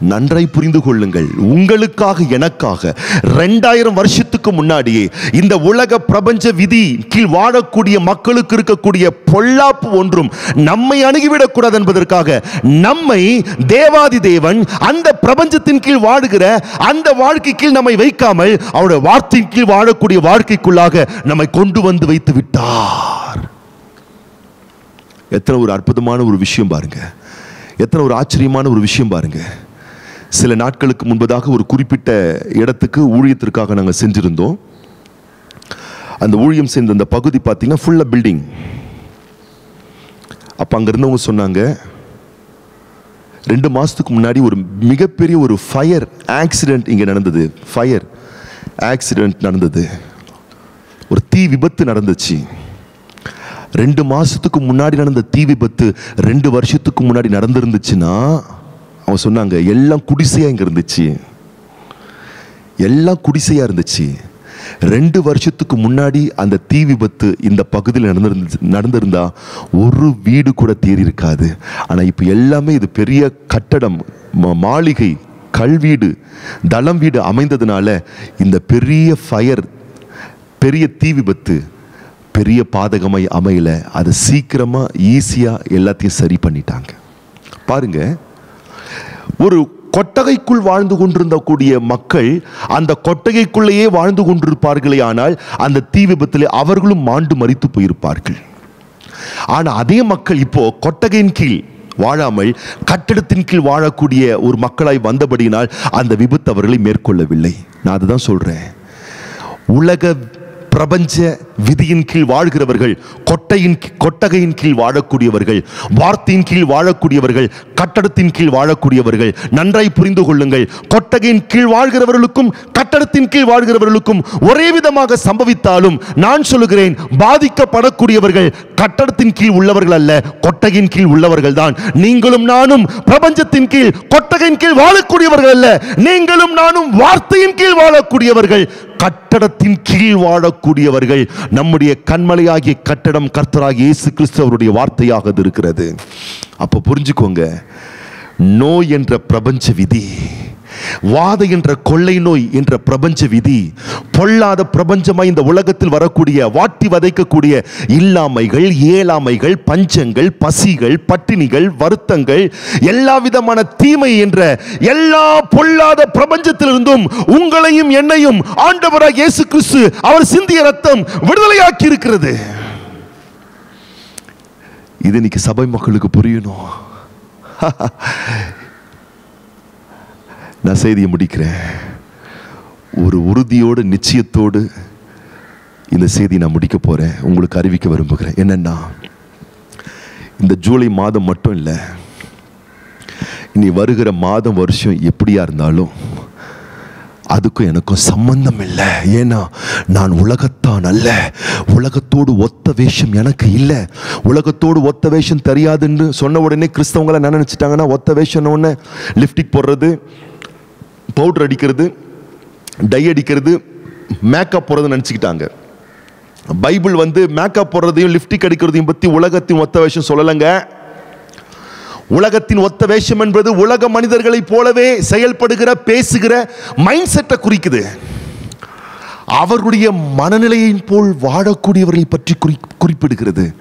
நன்றாய் புரிந்து கொள்ளுங்கள். உங்களுக்காக எனக்காக. ரெண்டாயிரம் வருஷத்துக்கு முன்னாடியே இந்த உலக பிரபஞ்ச விதி கீழ் வாழக்கூடிய மக்களுக்கு இருக்கக்கூடிய பொல்லாப்பு ஒன்றும் நம்மை அணுகிவிடக்கூடாது என்பதற்காக நம்மை தேவாதி தேவன் அந்த பிரபஞ்சத்தின் கீழ் வாழுகிற அந்த வாழ்க்கை கீழ் நம்மை வைக்காமல் அவருடைய வார்த்தையின் கீழ் வாழக்கூடிய வாழ்க்கைக்குள்ளாக நம்மை கொண்டு வந்து வைத்து விட்டார். எத்தனை ஒரு அற்புதமான ஒரு விஷயம் பாருங்க. எத்தனை ஒரு ஆச்சரியமான ஒரு விஷயம் பாருங்க. சில நாட்களுக்கு முன்பதாக ஒரு குறிப்பிட்ட இடத்துக்கு ஊழியத்திற்காக நாங்கள் செஞ்சிருந்தோம் அந்த ஊழியம் சேர்ந்த அந்த பகுதி பார்த்தீங்கன்னா ஃபுல்லாக பில்டிங் அப்போ அங்கே இருந்தவங்க சொன்னாங்க ரெண்டு மாதத்துக்கு முன்னாடி ஒரு மிகப்பெரிய ஒரு ஃபயர் ஆக்சிடென்ட் இங்கே நடந்தது. ஃபயர் ஆக்சிடென்ட் நடந்தது. ஒரு தீ விபத்து நடந்துச்சு. ரெண்டு மாதத்துக்கு முன்னாடி நடந்த தீ விபத்து ரெண்டு வருஷத்துக்கு முன்னாடி நடந்திருந்துச்சுன்னா அவன் சொன்னாங்க எல்லாம் குடிசையாக இங்கே இருந்துச்சு. எல்லாம் குடிசையாக இருந்துச்சு. ரெண்டு வருஷத்துக்கு முன்னாடி அந்த தீ விபத்து இந்த பகுதியில் நடந்திருந்து நடந்திருந்தா ஒரு வீடு கூட தேறி இருக்காது. ஆனால் இப்போ எல்லாமே இது பெரிய கட்டடம் மாளிகை கல்வீடு தளம் வீடு அமைந்ததுனால இந்த பெரிய ஃபயர் பெரிய தீ விபத்து பெரிய பாதகமாய் அமையல அது சீக்கிரமாக ஈஸியாக எல்லாத்தையும் சரி பண்ணிட்டாங்க. பாருங்க ஒரு கொட்டகைக்குள் வாழ்ந்து கொண்டிருந்த கூடிய மக்கள் அந்த கொட்டகைக்குள்ளேயே வாழ்ந்து கொண்டிருப்பார்களே ஆனால் அந்த தீ விபத்தில் அவர்களும் மாண்டு மறித்து போயிருப்பார்கள். ஆனால் அதே மக்கள் இப்போ கொட்டகையின் கீழ் வாழாமல் கட்டடத்தின் கீழ் வாழக்கூடிய ஒரு மக்களாய் வந்தபடியினால் அந்த விபத்து அவர்களை மேற்கொள்ளவில்லை. நான் அதுதான் சொல்கிறேன் உலக பிரபஞ்ச விதியின் கீழ் வாழ்கிறவர்கள் கொட்டையின் கொட்டகையின் கீழ் வாழக்கூடியவர்கள் வார்த்தையின் கீழ் வாழக்கூடியவர்கள் கட்டடத்தின் கீழ் வாழக்கூடியவர்கள் நன்றாய் புரிந்து கொள்ளுங்கள். கொட்டகையின் கீழ் வாழ்கிறவர்களுக்கும் கட்டடத்தின் கீழ் வாழ்கிறவர்களுக்கும் ஒரே விதமாக சம்பவித்தாலும் நான் சொல்லுகிறேன் பாதிக்கப்படக்கூடியவர்கள் கட்டடத்தின் கீழ் உள்ளவர்கள் அல்ல கொட்டகையின் கீழ் உள்ளவர்கள் தான். நீங்களும் நானும் பிரபஞ்சத்தின் கீழ் கொட்டகையின் கீழ் வாழக்கூடியவர்கள் அல்ல நீங்களும் நானும் வார்த்தையின் கீழ் வாழக்கூடியவர்கள் கட்டடத்தின் கீழ் வாழக்கூடியவர்கள். நம்முடைய கண்மலையாகிய கட்டடம் கர்த்தராகிய இயேசு கிறிஸ்து அவருடைய வார்த்தையாக அது இருக்கிறது. அப்போ புரிஞ்சுக்கோங்க நோய் என்ற பிரபஞ்ச விதி வாத என்ற கொள்ளை நோய் என்ற பிரபஞ்ச விதி பொல்லாத பிரபஞ்சமாய் இந்த உலகத்தில் வரக்கூடிய வாட்டி வதைக்கக்கூடிய இல்லாமைகள் ஏழாமைகள் பஞ்சங்கள் பசிகள் பட்டினிகள் வருத்தங்கள் எல்லா விதமான தீமை என்ற எல்லா பொல்லாத பிரபஞ்சத்திலிருந்தும் உங்களையும் என்னையும் ஆண்டவராக இயேசு கிறிஸ்து அவர் சிந்திய ரத்தம் விடுதலையாக்கி இருக்கிறது இது இன்னைக்கு சபை மக்களுக்கு புரியணும். நான் செய்தியை முடிக்கிறேன். ஒரு உறுதியோடு நிச்சயத்தோடு இந்த செய்தி நான் முடிக்க போகிறேன் உங்களுக்கு அறிவிக்க விரும்புகிறேன். என்னன்னா இந்த ஜூலை மாதம் மட்டும் இல்லை இனி வருகிற மாதம் வருஷம் எப்படியா இருந்தாலும் அதுக்கும் எனக்கும் சம்பந்தம் இல்லை ஏன்னா நான் உலகத்தான் அல்ல. உலகத்தோடு ஒத்த வேஷம் எனக்கு இல்லை. உலகத்தோடு ஒத்த வேஷம் தெரியாதுன்னு சொன்ன உடனே கிறிஸ்தவங்களை என்ன நினச்சிட்டாங்கன்னா ஒத்த வேஷம் ஒன்று லிப்டிக் போடுறது பவுடர் அடிக்கிறது டை அடிக்கிறது மேக்கப் போடுறது நினச்சிக்கிட்டாங்க. பைபிள் வந்து மேக்கப் போடுறதையும் லிப்டிக் அடிக்கிறதையும் பற்றி உலகத்தையும் ஒத்த வேஷம் சொல்லலைங்க. உலகத்தின் ஒத்த வேஷம் என்பது உலக மனிதர்களைப் போலவே செயல்படுகிற பேசுகிற மைண்ட் செட்டை குறிக்குது. அவர்களுடைய மனநிலையின் போல் வாழக்கூடியவர்களை பற்றி குறி குறிப்பிடுகிறது.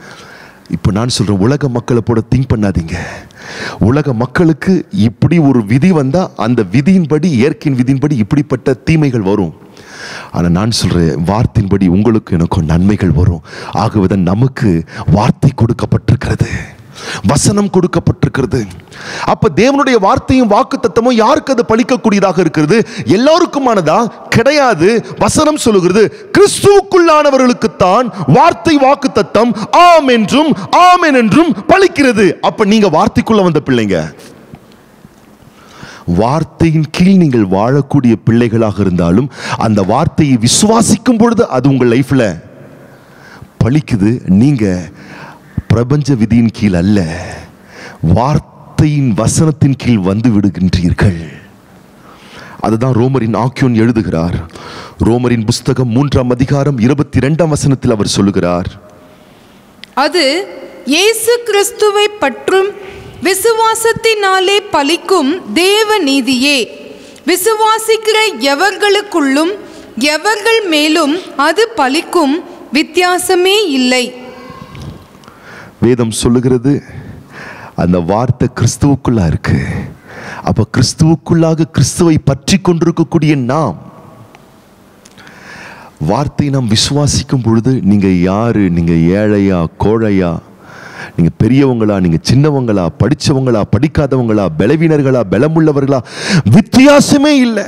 இப்போ நான் சொல்கிறேன் உலக மக்களை போல திங்க் பண்ணாதீங்க. உலக மக்களுக்கு இப்படி ஒரு விதி வந்தால் அந்த விதியின்படி இயற்கையின் விதியின்படி இப்படிப்பட்ட தீமைகள் வரும். ஆனால் நான் சொல்கிறேன் வார்த்தையின்படி உங்களுக்கு எனக்கும் நன்மைகள் வரும். ஆகுவதன் நமக்கு வார்த்தை கொடுக்கப்பட்டிருக்கிறது. வசனம் கொடுக்கப்பட்டிருக்கிறது. அப்ப தேவனுடைய வார்த்தையும் வாக்கு தத்தமும் யாருக்கு அது பழிக்கக்கூடியதாக இருக்கிறது? எல்லாருக்குமானதா? கிடையாது. வசனம் சொல்லுகிறது கிறிஸ்துவுக்குள்ளானவர்களுக்குத்தான் வார்த்தை வாக்கு தத்தம் ஆம் என்றும் ஆமென் என்றும் பழிக்கிறது. அப்ப நீங்க வார்த்தைக்குள்ள வந்த பிள்ளைங்க. வார்த்தையின் கீழ் நீங்கள் வாழக்கூடிய பிள்ளைகளாக இருந்தாலும் அந்த வார்த்தையை விசுவாசிக்கும் பொழுது அது உங்கள் லைஃப்ல பழிக்குது. நீங்க பிரபஞ்ச விதியின் கீழ் அல்ல வார்த்தையின் வசனத்தின் கீழ் வந்து விடுகின்றீர்கள். அதுதான் ரோமரின் ஆக்கியோன் எழுதுகிறார். ரோமரின் புஸ்தகம் மூன்றாம் அதிகாரம் இருபத்தி இரண்டாம் வசனத்தில் அவர் சொல்லுகிறார். அது இயேசு கிறிஸ்துவை பற்றும் விசுவாசத்தினாலே பலிக்கும் தேவ நீதியே. விசுவாசிக்கிற எவர்களுக்குள்ளும் எவர்கள் மேலும் அது பலிக்கும் வித்தியாசமே இல்லை. வேதம் சொல்லுகிறது அந்த வார்த்தை கிறிஸ்துவுக்குள்ளா இருக்கு. அப்போ கிறிஸ்துவுக்குள்ளாக கிறிஸ்துவை பற்றி கொண்டிருக்கக்கூடிய நாம் வார்த்தையை நாம் விசுவாசிக்கும் பொழுது நீங்கள் யார் நீங்கள் ஏழையா கோழையா நீங்கள் பெரியவங்களா நீங்கள் சின்னவங்களா படித்தவங்களா படிக்காதவங்களா பலவீனர்களா பலமுள்ளவர்களா வித்தியாசமே இல்லை.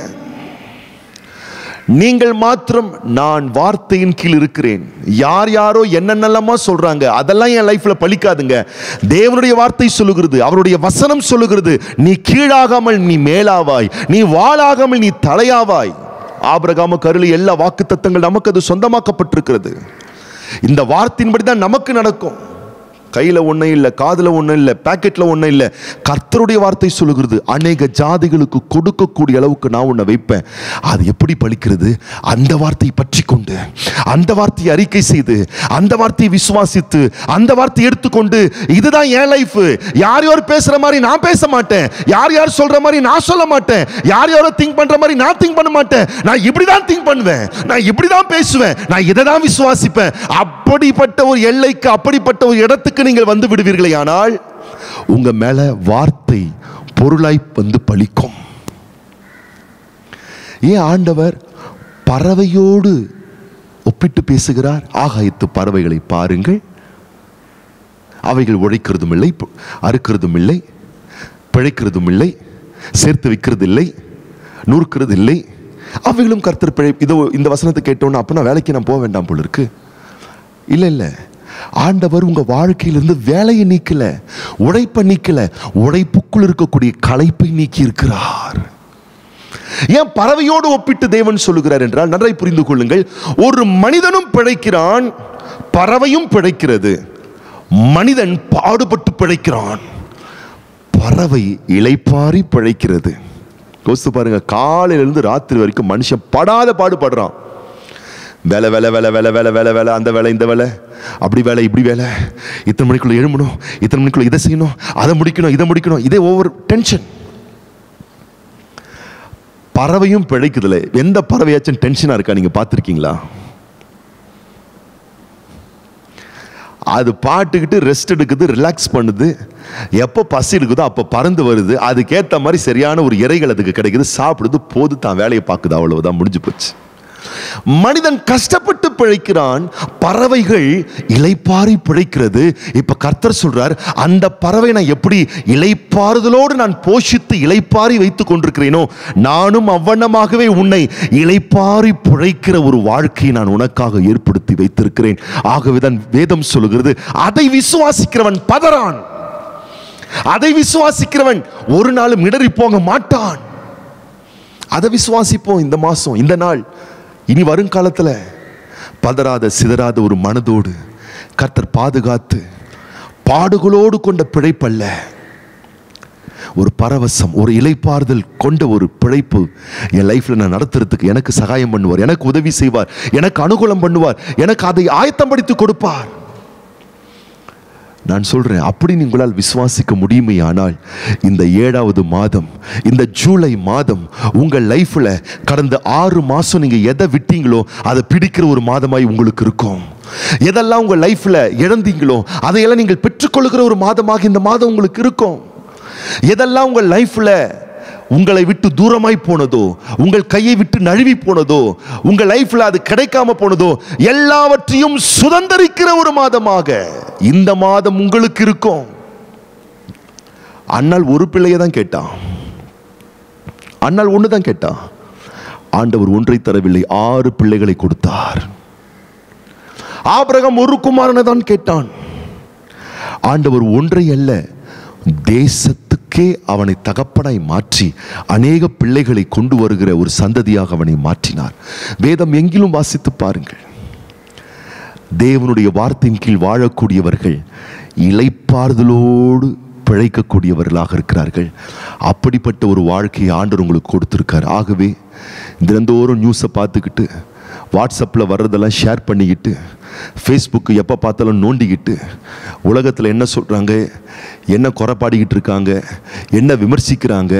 நீங்கள் மாத்திரம் நான் வார்த்தையின் கீழ் இருக்கிறேன். யார் யாரோ என்னென்னலாமா சொல்றாங்க. அதெல்லாம் என் லைஃப்ல பழிக்காதுங்க. தேவனுடைய வார்த்தை சொல்லுகிறது அவருடைய வசனம் சொல்லுகிறது. நீ கீழாகாமல் நீ மேலாவாய். நீ வாளாகாமல் நீ தலையாவாய். ஆபிரகாம கருளி எல்லா வாக்கு தத்தங்கள் நமக்கு அது சொந்தமாக்கப்பட்டிருக்கிறது. இந்த வார்த்தையின்படி தான் நமக்கு நடக்கும். கையில் ஒன்றும் இல்லை காதில் ஒன்றும் இல்லை பேக்கெட்டில் ஒன்றும் இல்லை. கர்த்தருடைய வார்த்தை சொல்லுகிறது அநேக ஜாதிகளுக்கு கொடுக்கக்கூடிய அளவுக்கு நான் உன்னை வைப்பேன். அது எப்படி பலிக்கிறது அந்த வார்த்தையை பற்றி கொண்டு அந்த வார்த்தையை அறிக்கை செய்து அந்த வார்த்தையை விசுவாசித்து அந்த வார்த்தையை எடுத்துக்கொண்டு இதுதான் என் லைஃப் யார் யார் பேசுற மாதிரி நான் பேச மாட்டேன். யார் யார் சொல்ற மாதிரி நான் சொல்ல மாட்டேன். யார் யாரோ திங்க் பண்ற மாதிரி நான் திங்க் பண்ண மாட்டேன். நான் இப்படி தான் திங்க் பண்ணுவேன். நான் இப்படி தான் பேசுவேன். நான் இதை தான் விசுவாசிப்பேன். அப்படிப்பட்ட ஒரு எல்லைக்கு அப்படிப்பட்ட ஒரு இடத்துக்கு நீங்கள் வந்து விடுவீர்களே ஆனால் உங்க மேல வார்த்தை பொருளாய் வந்து பழிக்கும். ஏன் ஆண்டவர் பறவையோடு ஒப்பிட்டு பேசுகிறார்? ஆகாயத்து பறவைகளை பாருங்கள். அவைகள் உழைக்கிறதும் இல்லை அறுக்கிறதும் இல்லை பிழைக்கிறதும் இல்லை சேர்த்து வைக்கிறது இல்லை நூறுக்கிறது இல்லை அவைகளும் கர்த்தர் பிழை இதோ இந்த வசனத்தை கேட்டோன்னு அப்படின்னா வேலைக்கு நான் போக வேண்டாம் போல இருக்கு. இல்லை இல்லை. ஆண்டவர் உங்க வாழ்க்கையிலிருந்து வேலையை நீக்கல உழைப்பை நீக்கல உழைப்புக்குள் இருக்கக்கூடிய களைப்பை நீக்கி இருக்கிறார் ஏன் பறவையோடு ஒப்பிட்டு தேவன் சொல்லுகிறார் என்றால் நன்றாய் புரிந்து கொள்ளுங்கள் ஒரு மனிதனும் பிழைக்கிறான் பறவையும் பிழைக்கிறது. மனிதன் பாடுபட்டு பிழைக்கிறான் பறவை இளைப்பாரி பிழைக்கிறது. யோசித்து பாருங்க காலையிலிருந்து ராத்திரி வரைக்கும் மனுஷன் படாத பாடுபடுறான். வேலை வேலை வேலை வேலை வேலை வேலை வேலை அந்த வேலை இந்த வேலை. அப்படி வேலை இப்படி வேலை. இத்தனை மணிக்குள்ளே எழும்பணும் இத்தனை மணிக்குள்ள இதை செய்யணும் அதை முடிக்கணும் இதை முடிக்கணும். இதே ஒவ்வொரு டென்ஷன் பறவையும் பிழைக்குதுல. எந்த பறவையாச்சும் டென்ஷனாக இருக்கா? நீங்கள் பார்த்துருக்கீங்களா? அது பாட்டுக்கிட்டு ரெஸ்ட் எடுக்குது ரிலாக்ஸ் பண்ணுது. எப்போ பசி இருக்குதோ அப்போ பறந்து வருது. அதுக்கேற்ற மாதிரி சரியான ஒரு இறைகள் அதுக்கு கிடைக்குது. சாப்பிடுது போது தான் வேலையை பார்க்குது. அவ்வளவுதான் முடிஞ்சு போச்சு. மனிதன் கஷ்டப்பட்டு பிழைக்கிறான் பறவைகள் இலைப்பாரி பிழைக்கிறது. இப்ப கர்த்தர் சொல்றார் அந்த பறவை நான் எப்படி இலைப்பாறுதலோடு நான் போஷித்து இலைப்பாரி வைத்துக் கொண்டிருக்கிறேனோ நானும் அவ்வண்ணமாகவே உன்னை இலைப்பாரி பிழைக்கிற ஒரு வாழ்க்கையை நான் உனக்காக ஏற்படுத்தி வைத்திருக்கிறேன். ஆகவேதான் வேதம் சொல்லுகிறது அதை விசுவாசிக்கிறவன் பதறான். அதை விசுவாசிக்கிறவன் ஒரு நாளும் இடறி போக மாட்டான். அதை விசுவாசிப்போம் இந்த மாசம் இந்த நாள். இனி வருங்காலத்தில் பதறாத சிதறாத ஒரு மனதோடு கர்த்தர் பாதுகாத்து பாடுகளோடு கொண்ட பிழைப்பல்ல. ஒரு பரவசம் ஒரு இலைப்பாறுதல் கொண்ட ஒரு பிழைப்பு என் லைஃப்பில் நான் நடத்துறதுக்கு எனக்கு சகாயம் பண்ணுவார் எனக்கு உதவி செய்வார் எனக்கு அனுகூலம் பண்ணுவார் எனக்கு அதை ஆயத்தப்படுத்தி கொடுப்பார். நான் சொல்கிறேன் அப்படி உங்களால் விசுவாசிக்க முடியுமே ஆனால் இந்த ஏழாவது மாதம் இந்த ஜூலை மாதம் உங்கள் லைஃப்பில் கடந்த ஆறு மாதம் நீங்கள் எதை விட்டீங்களோ அதை பிடிக்கிற ஒரு மாதமாய் உங்களுக்கு இருக்கும். எதெல்லாம் உங்கள் லைஃப்பில் இழந்தீங்களோ அதையெல்லாம் நீங்கள் பெற்றுக்கொள்கிற ஒரு மாதமாக இந்த மாதம் உங்களுக்கு இருக்கும். எதெல்லாம் உங்கள் லைஃப்பில் உங்களை விட்டு தூரமாய் போனதோ உங்கள் கையை விட்டு நழுவி போனதோ உங்கள் லைஃப்ல அது கிடைக்காம போனதோ எல்லாவற்றையும் சுதந்தரிக்கிற ஒரு மாதமாக இந்த மாதம் உங்களுக்கு இருக்கும். அண்ணால் ஒரு பிள்ளையை தான் கேட்டான் அண்ணால் ஒன்று தான் கேட்டான் ஆண்டவர் ஒன்றை தரவில்லை ஆறு பிள்ளைகளை கொடுத்தார். ஆபிரகம் ஒரு குமாரனை தான் கேட்டான். ஆண்டவர் ஒன்றை அல்ல தேசத்தை கே அவனை தகப்பனாய் மாற்றி அநேக பிள்ளைகளை கொண்டு வருகிற ஒரு சந்ததியாக அவனை மாற்றினார். வேதம் எங்கிலும் வாசித்து பாருங்கள். தேவனுடைய வார்த்தையின் கீழ் வாழக்கூடியவர்கள் இலைப்பாறுதலோடு பிழைக்கக்கூடியவர்களாக இருக்கிறார்கள். அப்படிப்பட்ட ஒரு வாழ்க்கையை ஆண்டவர் உங்களுக்கு கொடுத்துருக்கார். ஆகவே தினந்தோறும் நியூஸை பார்த்துக்கிட்டு வாட்ஸ்அப்பில் வர்றதெல்லாம் ஷேர் பண்ணிக்கிட்டு ஃபேஸ்புக்கு எப்போ பார்த்தாலும் நோண்டிக்கிட்டு உலகத்தில் என்ன சொல்கிறாங்க என்ன குறைபாடிக்கிட்டு இருக்காங்க என்ன விமர்சிக்கிறாங்க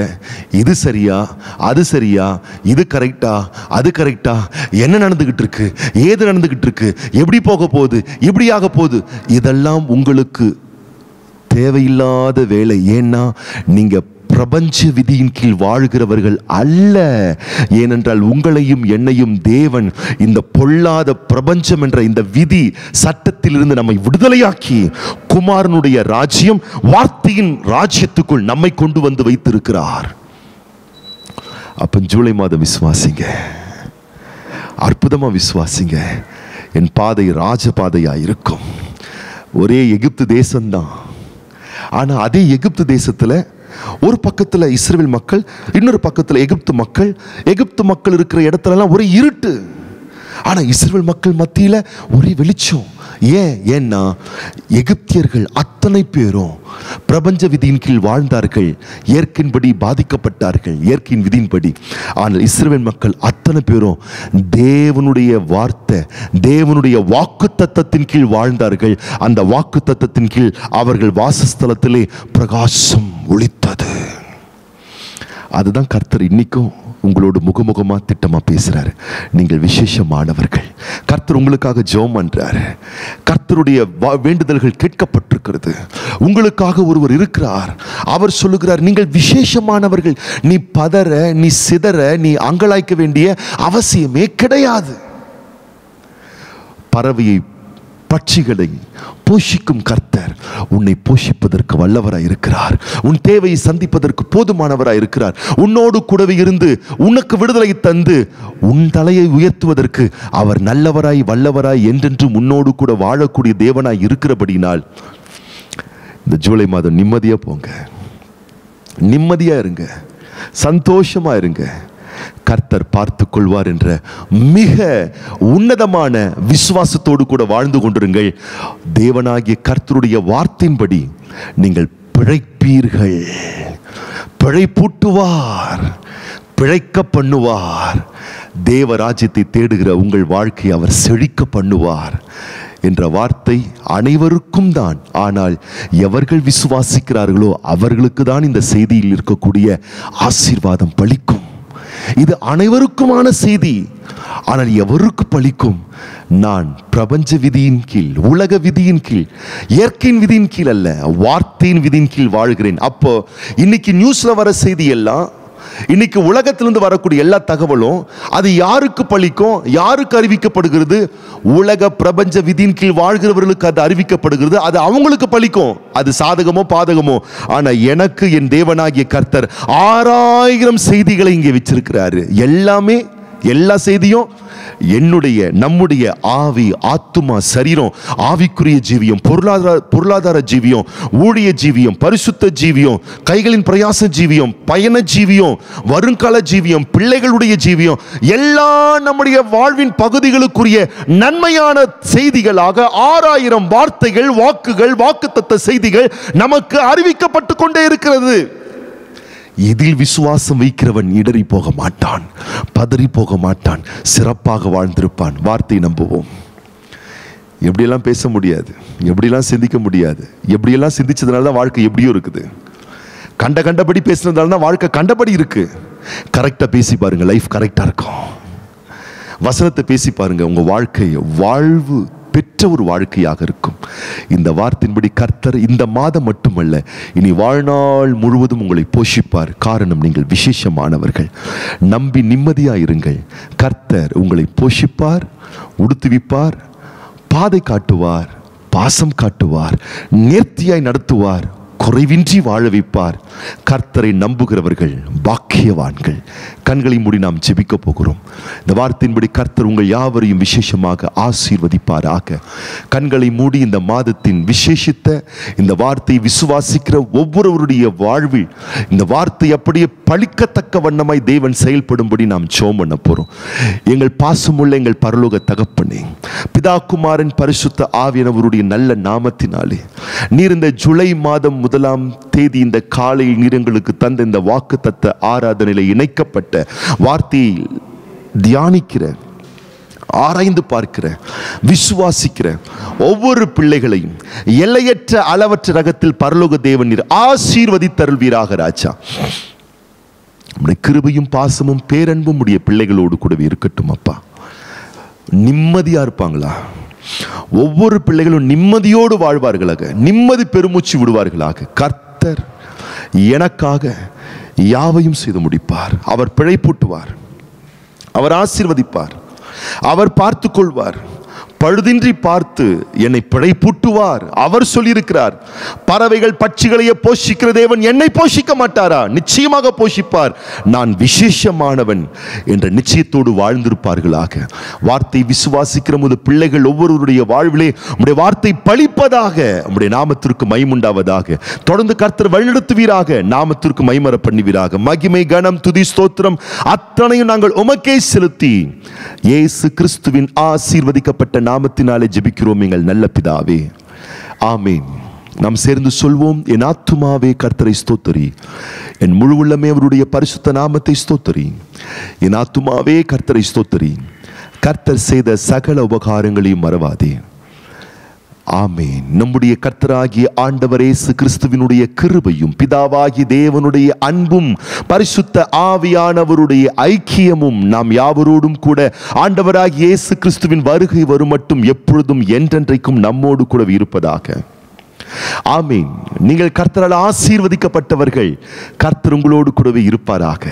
இது சரியா அது சரியா இது கரெக்டா அது கரெக்டா என்ன நடந்துக்கிட்டு இருக்கு ஏது நடந்துக்கிட்டு இருக்கு எப்படி போக போகுது எப்படி ஆக போகுது இதெல்லாம் உங்களுக்கு தேவையில்லாத வேலை. ஏன்னா நீங்கள் பிரபஞ்ச விதியின் கீழ் வாழ்கிறவர்கள் அல்ல. ஏனென்றால் உங்களையும் என்னையும் தேவன் இந்த பொல்லாத பிரபஞ்சம் என்ற இந்த விதி சட்டத்திலிருந்து நம்மை விடுதலையாக்கி குமாரனுடைய ராஜ்யம் வார்த்தையின் ராஜ்யத்துக்குள் நம்மை கொண்டு வந்து வைத்திருக்கிறார். அப்ப ஜூலை மாதம் விசுவாசிங்க. அற்புதமா விசுவாசிங்க. என் பாதை ராஜபாதையா இருக்கும். ஒரே எகிப்து தேசம்தான். ஆனால் அதே எகிப்து தேசத்தில் ஒரு பக்கத்தில் இஸ்ரேல் மக்கள் இன்னொரு பக்கத்தில் எகிப்து மக்கள். எகிப்து மக்கள் இருக்கிற இடத்துலலாம் ஒரே இருட்டு. ஆனால் இஸ்ரேல் மக்கள் மத்தியில் ஒரே வெளிச்சம். ஏன் ஏன்னா எகிப்தியர்கள் அத்தனை பேரும் பிரபஞ்ச விதியின் கீழ் வாழ்ந்தார்கள். இயற்கையின்படி பாதிக்கப்பட்டார்கள். இயற்கையின் விதியின்படி. ஆனால் இஸ்ரேல் மக்கள் அத்தனை பேரும் தேவனுடைய வார்த்தை தேவனுடைய வாக்கு தத்தத்தின் கீழ் வாழ்ந்தார்கள். அந்த வாக்கு தத்தத்தின் கீழ் அவர்கள் வாசஸ்தலத்திலே பிரகாசம் ஒளித்தது அதுதான் கர்த்தர் இன்னைக்கும் உங்களோடு முகமுகமாக திட்டமாக பேசுகிறாரு நீங்கள் விசேஷமானவர்கள். கர்த்தர் உங்களுக்காக ஜோம் பண்றாரு. கர்த்தருடைய வா- வேண்டுதல்கள் கேட்கப்பட்டிருக்கிறது. உங்களுக்காக ஒருவர் இருக்கிறார். அவர் சொல்லுகிறார் நீங்கள் விசேஷமானவர்கள். நீ பதற நீ சிதற நீ அங்கலாய்க்க வேண்டிய அவசியமே கிடையாது. பறவையை பட்சிகளை போஷிக்கும் கர்த்தர் உன்னை போஷிப்பதற்கு வல்லவராய் இருக்கிறார். உன் தேவையை சந்திப்பதற்கு போதுமானவராய் இருக்கிறார். உன்னோடு கூடவே இருந்து உனக்கு விடுதலை தந்து உன் தலையை உயர்த்துவதற்கு அவர் நல்லவராய் வல்லவராய் என்றென்றும் உன்னோடு கூட வாழக்கூடிய தேவனாய் இருக்கிறபடினால் இந்த ஜூலை மாதம் நிம்மதியாக போங்க. நிம்மதியாக இருங்க. சந்தோஷமாக இருங்க. கர்த்தர் பார்த்து கொள்வார் என்ற மிக உன்னதமான விசுவாசத்தோடு கூட வாழ்ந்து கொண்டிருங்கள். தேவனாகிய கர்த்தருடைய வார்த்தையின்படி நீங்கள் பிழைப்பீர்கள். பிழைப்பூட்டுவார். பிழைக்க பண்ணுவார் தேவ ராஜ்யத்தை தேடுகிற உங்கள் வாழ்க்கையை அவர் செழிக்க பண்ணுவார் என்ற வார்த்தை அனைவருக்கும் தான். ஆனால் எவர்கள் விசுவாசிக்கிறார்களோ அவர்களுக்கு தான் இந்த செய்தியில் இருக்கக்கூடிய ஆசீர்வாதம் பலிக்கும். இது அனைவருக்குமான செய்தி. ஆனால் எவருக்கு பழிக்கும்? நான் பிரபஞ்ச விதியின் கீழ் உலக விதியின் கீழ் இயற்கையின் விதியின் கீழ் அல்ல வார்த்தையின் விதியின் கீழ் வாழ்கிறேன். அப்போ இன்னைக்கு நியூஸ்ல வர செய்தி எல்லாம் இன்னைக்கு உலகத்திலிருந்து வரக்கூடிய எல்லா தகவலும் அது யாருக்கு பலிக்கும் யாருக்கு அறிவிக்கப்படுகிறது? உலக பிரபஞ்ச விதியின் கீழ் வாழ்கிறவர்களுக்கு அது அறிவிக்கப்படுகிறது. அது அவங்களுக்கு பழிக்கும். அது சாதகமோ பாதகமோ. ஆனா எனக்கு என் தேவனாகிய கர்த்தர் ஆறாயிரம் செய்திகளை இங்கே வச்சிருக்கிறாரு. எல்லாமே எல்லா செய்தியும் என்னுடைய நம்முடைய ஆவி ஆத்துமா சரீரம் ஆவிக்குரிய ஜீவியம் பொருளாதார பொருளாதார ஜீவியம் ஊழிய ஜீவியம் பரிசுத்த ஜீவியம் கைகளின் பிரயாச ஜீவியம் பயண ஜீவியம் வருங்கால ஜீவியம் பிள்ளைகளுடைய ஜீவியம் எல்லா நம்முடைய வாழ்வின் பகுதிகளுக்குரிய நன்மையான செய்திகளாக ஆறாயிரம் வார்த்தைகள் வாக்குகள் வாக்குத்தத்த செய்திகள் நமக்கு அறிவிக்கப்பட்டு கொண்டே இருக்கிறது. இதில் விசுவாசம் வைக்கிறவன் இடறி போக மாட்டான் பதறி போக மாட்டான் சிறப்பாக வாழ்ந்திருப்பான். வார்த்தை நம்புவோம். எப்படியெல்லாம் பேச முடியாது எப்படியெல்லாம் சிந்திக்க முடியாது எப்படியெல்லாம் சிந்திச்சதுனால தான் வாழ்க்கை எப்படியோ இருக்குது. கண்ட கண்டபடி பேசுனதுனால தான் வாழ்க்கை கண்டபடி இருக்கு. கரெக்டாக பேசி பாருங்க லைஃப் கரெக்டாக இருக்கும். வசனத்தை பேசி பாருங்க உங்கள் வாழ்க்கை வாழ்வு பெற்ற ஒரு வாழ்க்கையாக இருக்கும். இந்த வார்த்தையின்படி கர்த்தர் இந்த மாதம் மட்டுமல்ல இனி வாழ்நாள் முழுவதும் உங்களை போஷிப்பார். காரணம் நீங்கள் விசேஷமானவர்கள். நம்பி நிம்மதியாக இருங்கள் கர்த்தர் உங்களை போஷிப்பார் உடுத்துவிப்பார் பாதை காட்டுவார் பாசம் காட்டுவார் நேர்த்தியாய் நடத்துவார். குறைவின்றி வாழ வைப்பார். கர்த்தரை நம்புகிறவர்கள் பாக்கியவான்கள். கண்களை மூடி நாம் ஜெபிக்க போகிறோம். இந்த வார்த்தையின்படி கர்த்தர் உங்கள் யாவரையும் விசேஷமாக ஆசீர்வதிப்பாராக. கண்களை மூடி இந்த மாதத்தின் விசேஷித்த இந்த வார்த்தையை விசுவாசிக்கிற ஒவ்வொருவருடைய வாழ்வில் இந்த வார்த்தை அப்படியே பழிக்கத்தக்க வண்ணமாய் தேவன் செயல்படும்படி நாம் சோம் பண்ண போறோம். எங்கள் பாசமுள்ள எங்கள் பரலோக தகப்பனே பிதா குமாரன் பரிசுத்த ஆவியனவருடைய நல்ல நாமத்தினாலே நீர் இந்த ஜூலை மாதம் முதலாம் தேதி இந்த காலையில் நீர் எங்களுக்கு தந்த இந்த வாக்கு தத்த ஆராதனையில இணைக்கப்பட்ட வார்த்தையை தியானிக்கிற ஆராய்ந்து பார்க்கிற விசுவாசிக்கிற ஒவ்வொரு பிள்ளைகளையும் எல்லையற்ற அளவற்ற ரகத்தில் பரலோக தேவன் நீர் ஆசீர்வதித்தருள்வீராக ராஜா. நம்முடைய கிருபையும் பாசமும் பேரன்பும் உடைய பிள்ளைகளோடு கூடவே இருக்கட்டும் அப்பா. நிம்மதியா இருப்பாங்களா? ஒவ்வொரு பிள்ளைகளும் நிம்மதியோடு வாழ்வார்களாக நிம்மதி பெருமூச்சு விடுவார்களாக. கர்த்தர் எனக்காக யாவையும் செய்து முடிப்பார். அவர் பிழைப்பூட்டுவார். அவர் ஆசீர்வதிப்பார். அவர் பார்த்து கொள்வார் பழுதின்றி பார்த்து என்னை பிழைப்பூட்டுவார். அவர் சொல்லியிருக்கிறார் பறவைகள் பட்சிகளையே போஷிக்கிற தேவன் என்னை போஷிக்க மாட்டாரா? நிச்சயமாக போஷிப்பார். நான் விசேஷமானவன் என்ற நிச்சயத்தோடு வாழ்ந்திருப்பார்களாக. வார்த்தை விசுவாசிக்கிற முது பிள்ளைகள் ஒவ்வொருவருடைய வாழ்விலே உடைய வார்த்தை பழிப்பதாக உடைய நாமத்திற்கு மைமுண்டாவதாக தொடர்ந்து கர்த்தர் வழிநடத்துவீராக நாமத்திற்கு மைமர பண்ணுவீராக மகிமை கனம் துதி ஸ்தோத்திரம் அத்தனையும் நாங்கள் உமக்கே செலுத்தி இயேசு கிறிஸ்துவின் ஆசீர்வதிக்கப்பட்ட நாமத்தினாலே ஜெபிக்கிறோம் எங்கள் நல்ல பிதாவே. ஆமீன். நாம் சேர்ந்து சொல்வோம் என் ஆத்துமாவே கர்த்தரை ஸ்தோத்தரி. என் முழு உள்ளமே அவருடைய பரிசுத்த நாமத்தை ஸ்தோத்தரி. என் ஆத்துமாவே கர்த்தரை ஸ்தோத்தரி. கர்த்தர் செய்த சகல உபகாரங்களையும் மறவாதே. ஆமேன். நம்முடைய கர்த்தராகிய ஆண்டவர் இயேசு கிறிஸ்துவினுடைய கிருபையும் பிதாவாகி தேவனுடைய அன்பும் பரிசுத்த ஆவியானவருடைய ஐக்கியமும் நாம் யாவரோடும் கூட ஆண்டவராகி இயேசு கிறிஸ்துவின் வருகை வரும் மட்டும் எப்பொழுதும் என்றென்றைக்கும் நம்மோடு கூட இருப்பதாக. ஆமீன். நீங்கள் கர்த்தரால் ஆசீர்வதிக்கப்பட்டவர்கள் கர்த்தர் உங்களோடு கூடவே இருப்பாராக.